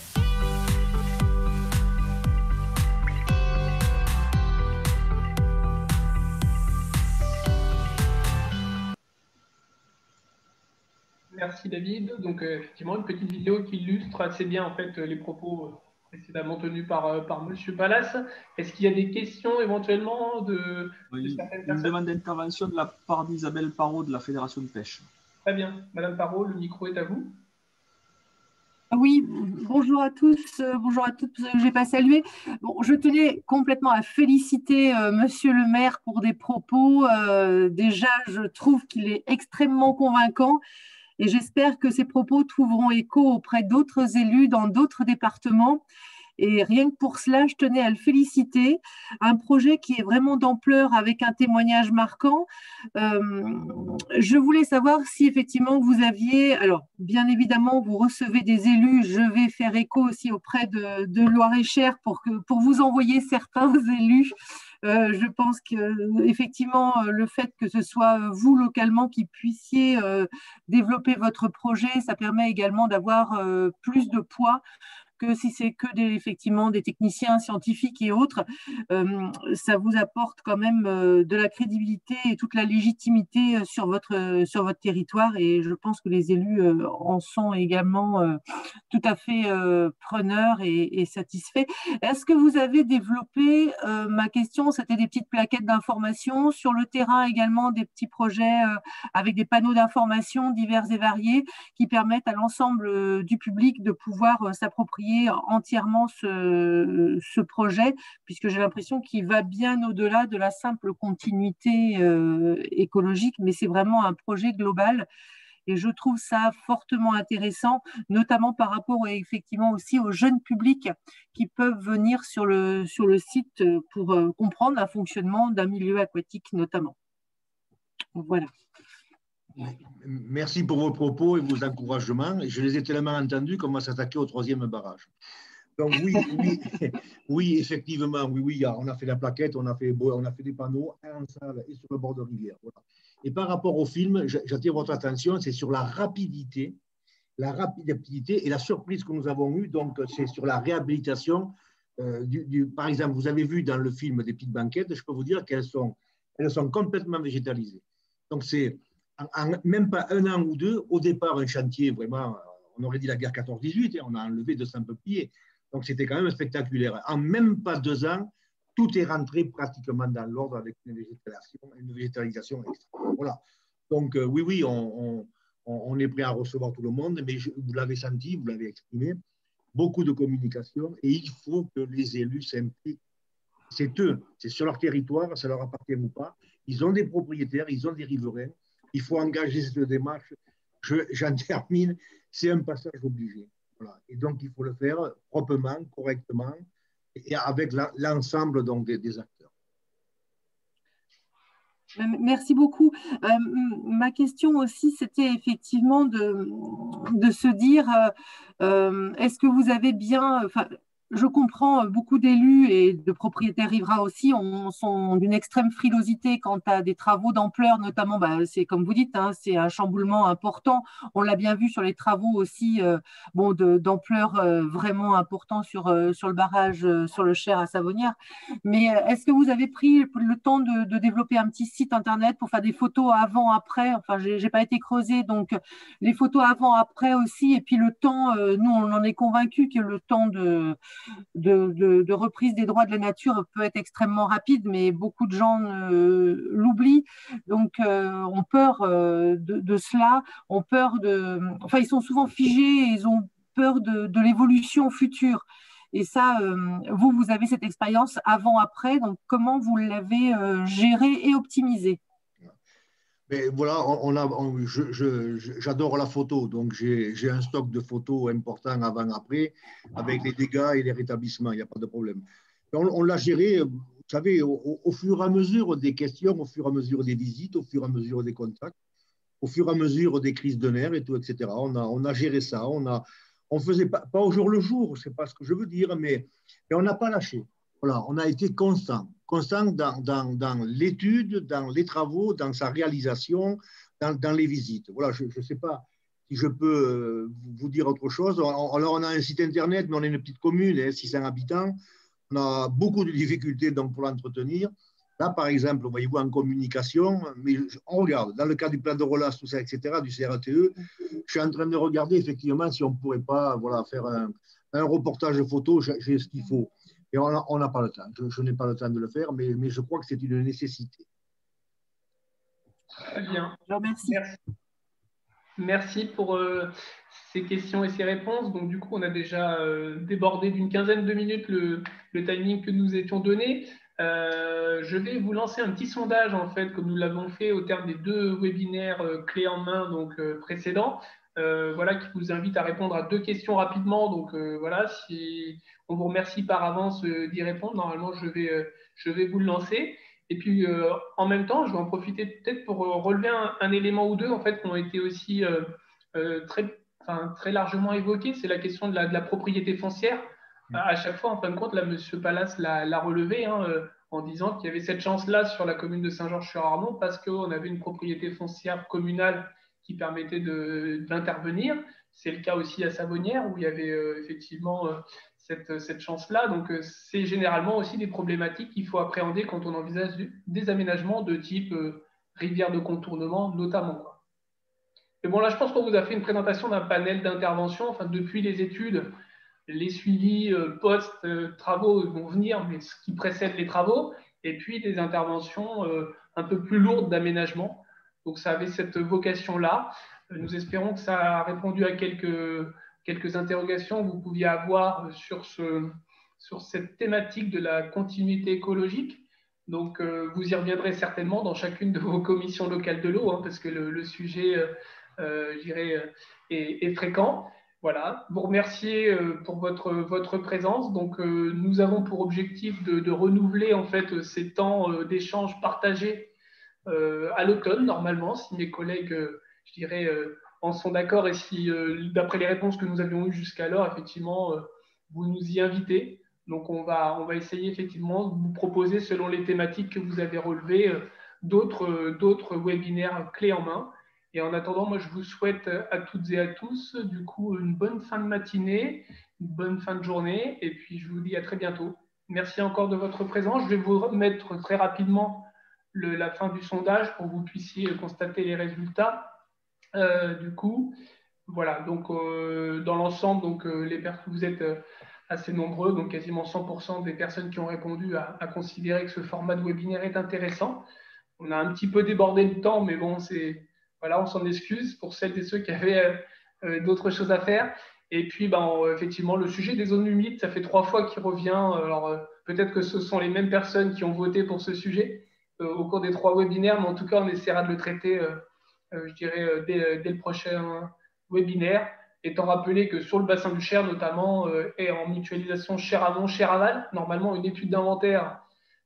Merci David. Donc effectivement, une petite vidéo qui illustre assez bien en fait les propos précédemment tenus par, par Monsieur Pallas. Est-ce qu'il y a des questions éventuellement de, oui, Une demande d'intervention de la part d'Isabelle Parot de la Fédération de pêche. Très bien. Madame Parot, le micro est à vous. Oui, bonjour à tous, euh, bonjour à toutes, je n'ai pas salué. Bon, je tenais complètement à féliciter euh, Monsieur le maire pour des propos. Euh, déjà, je trouve qu'il est extrêmement convaincant et j'espère que ces propos trouveront écho auprès d'autres élus dans d'autres départements. Et rien que pour cela, je tenais à le féliciter. Un projet qui est vraiment d'ampleur avec un témoignage marquant. Euh, je voulais savoir si effectivement vous aviez, alors bien évidemment, vous recevez des élus. Je vais faire écho aussi auprès de, Loire-et-Cher pour vous envoyer certains [laughs] élus. Euh, je pense que effectivement le fait que ce soit vous localement qui puissiez euh, développer votre projet, ça permet également d'avoir euh, plus de poids que si c'est que des, effectivement des techniciens scientifiques et autres, ça vous apporte quand même de la crédibilité et toute la légitimité sur votre, sur votre territoire. Et je pense que les élus en sont également tout à fait preneurs et, et satisfaits. Est-ce que vous avez développé, ma question, c'était des petites plaquettes d'information sur le terrain également, des petits projets avec des panneaux d'information divers et variés qui permettent à l'ensemble du public de pouvoir s'approprier entièrement ce, projet, puisque j'ai l'impression qu'il va bien au-delà de la simple continuité euh, écologique, mais c'est vraiment un projet global. Et je trouve ça fortement intéressant, notamment par rapport effectivement aussi aux jeunes publics qui peuvent venir sur le, sur le site pour euh, comprendre un fonctionnement d'un milieu aquatique notamment. Voilà. Merci pour vos propos et vos encouragements. Je les ai tellement entendus qu'on va s'attaquer au troisième barrage. Donc oui, oui, [laughs] oui, effectivement, oui, oui, on a fait la plaquette, on a fait, on a fait des panneaux en salle et sur le bord de rivière. Et par rapport au film, j'attire votre attention, c'est sur la rapidité, la rapidité et la surprise que nous avons eue. Donc c'est sur la réhabilitation. Euh, du, par exemple, vous avez vu dans le film des petites banquettes, je peux vous dire qu'elles sont, elles sont complètement végétalisées. Donc c'est en, même pas un an ou deux, au départ, un chantier vraiment, on aurait dit la guerre 14-18, on a enlevé 200 peupliers. Donc c'était quand même spectaculaire. En même pas deux ans, tout est rentré pratiquement dans l'ordre avec une végétalisation, une. Voilà. Donc euh, oui, oui, on, est prêt à recevoir tout le monde, mais vous l'avez senti, vous l'avez exprimé, beaucoup de communication et il faut que les élus s'impliquent. C'est eux, c'est sur leur territoire, ça leur appartient ou pas. Ils ont des propriétaires, ils ont des riverains il faut engager cette démarche. J'en [laughs] termine, c'est un passage obligé. Et donc, il faut le faire proprement, correctement, et avec l'ensemble des, des, acteurs. Merci beaucoup. Euh, ma question aussi, c'était effectivement de, de, se dire, euh, euh, est-ce que vous avez bien, je comprends euh, beaucoup d'élus et de propriétaires riverains aussi on, sont d'une extrême frilosité quant à des travaux d'ampleur, notamment, bah, c'est comme vous dites, hein, c'est un chamboulement important. On l'a bien vu sur les travaux aussi, euh, bon, d'ampleur euh, vraiment important sur, sur le barrage, sur le Cher à Savonnière. Mais est-ce que vous avez pris le temps de, développer un petit site internet pour faire des photos avant-après Enfin, j'ai pas été creusé, donc les photos avant-après aussi, et puis le temps, nous, on en est convaincu que le temps de de, reprise des droits de la nature peut être extrêmement rapide, mais beaucoup de gens l'oublient. Donc, euh, ont peur euh, de, cela, ont peur de. Enfin, ils sont souvent figés, ils ont peur de, l'évolution future. Et ça, euh, vous, vous avez cette expérience avant-après, donc comment vous l'avez géré et optimisé mais voilà, on, a, j'adore la photo, donc j'ai un stock de photos important avant-après, avec les dégâts et les rétablissements, il n'y a pas de problème. On, l'a géré, vous savez, au, fur et à mesure des questions, au fur et à mesure des visites, au fur et à mesure des contacts, au fur et à mesure des crises de nerfs et tout, etc. On a, on a géré ça, on a, on faisait pas, au jour le jour, c'est pas ce que je veux dire, mais, mais on n'a pas lâché. Voilà, on a été constant constant dans, l'étude, dans les travaux, dans sa réalisation, dans, les visites. Voilà, je ne sais pas si je peux euh, vous dire autre chose. Alors, on a un site internet, mais on est une petite commune, 600 hein, habitants. On a beaucoup de difficultés pour l'entretenir. Là, par exemple, voyez-vous, en communication, mais on regarde, dans le cas du plan de relance, tout ça, etc., du CRTE, je suis en train de regarder effectivement si on ne pourrait pas voilà, faire un, reportage photo, j'ai ce qu'il faut. Et on n'a pas le temps. Je, n'ai pas le temps de le faire, mais, mais je crois que c'est une nécessité. Très bien. Merci. Merci pour euh, ces questions et ces réponses. Donc, du coup, on a déjà euh, débordé d'une quinzaine de minutes le, le, timing que nous étions donné. Euh, je vais vous lancer un petit sondage, en fait, comme nous l'avons fait au terme des deux webinaires clés en main donc, précédents. Voilà, qui vous invite à répondre à deux questions rapidement. Donc, voilà, si on vous remercie par avance d'y répondre. Normalement, je vais, je vais vous le lancer. Et puis, euh, en même temps, je vais en profiter peut-être pour euh, relever un, élément ou deux en fait, qui ont été aussi euh, très, très largement évoqués. C'est la question de la, propriété foncière. À, chaque fois, en fin de compte, là, M. Pallas l'a relevé hein, en disant qu'il y avait cette chance-là sur la commune de Saint-Georges-sur-Arnon parce qu'on avait une propriété foncière communale qui permettait d'intervenir. C'est le cas aussi à Savonnière où il y avait effectivement cette, chance-là. Donc, euh, c'est généralement aussi des problématiques qu'il faut appréhender quand on envisage des aménagements de type euh, rivière de contournement, notamment. Et bon, là, je pense qu'on vous a fait une présentation d'un panel d'intervention. Enfin, depuis les études, les suivis euh, post-travaux vont venir, mais ce qui précède les travaux, et puis des interventions un peu plus lourdes d'aménagement. Donc, ça avait cette vocation-là. Nous espérons que ça a répondu à quelques quelques interrogations que vous pouviez avoir sur, ce, sur cette thématique de la continuité écologique. Donc, euh, vous y reviendrez certainement dans chacune de vos commissions locales de l'eau, hein, parce que le, sujet, euh, euh, dirais, est, fréquent. Voilà, vous remercier pour votre, votre présence. Donc, nous avons pour objectif de, de, renouveler en fait ces temps d'échange partagés à l'automne, normalement, si mes collègues, je dirais, en sont d'accord et si, euh, d'après les réponses que nous avions eues jusqu'alors, effectivement, euh, vous nous y invitez. Donc, on va, on va essayer effectivement de vous proposer, selon les thématiques que vous avez relevées, euh, d'autres, d'autres webinaires clés en main. Et en attendant, moi, je vous souhaite à toutes et à tous, du coup, une bonne fin de matinée, une bonne fin de journée, et puis je vous dis à très bientôt. Merci encore de votre présence. Je vais vous remettre très rapidement la fin du sondage pour que vous puissiez constater les résultats. Euh, du coup, voilà, donc euh, dans l'ensemble, donc euh, les vous êtes assez nombreux, donc quasiment 100% des personnes qui ont répondu à, considérer que ce format de webinaire est intéressant. On a un petit peu débordé le temps, mais bon, c'est voilà, on s'en excuse pour celles et ceux qui avaient d'autres choses à faire. Et puis, ben, effectivement, le sujet des zones humides, ça fait trois fois qu'il revient. Alors, peut-être que ce sont les mêmes personnes qui ont voté pour ce sujet au cours des trois webinaires, mais en tout cas, on essaiera de le traiter euh, je dirais, euh, dès, le prochain webinaire, étant rappelé que sur le bassin du Cher, notamment, euh, et en mutualisation Cher-Amont, Cher-Aval, normalement, une étude d'inventaire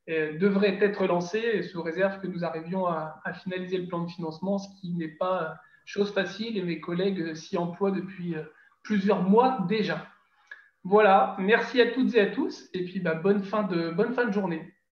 devrait être lancée, sous réserve que nous arrivions à, finaliser le plan de financement, ce qui n'est pas chose facile, et mes collègues s'y emploient depuis plusieurs mois déjà. Voilà, merci à toutes et à tous, et puis bah, bonne fin de journée.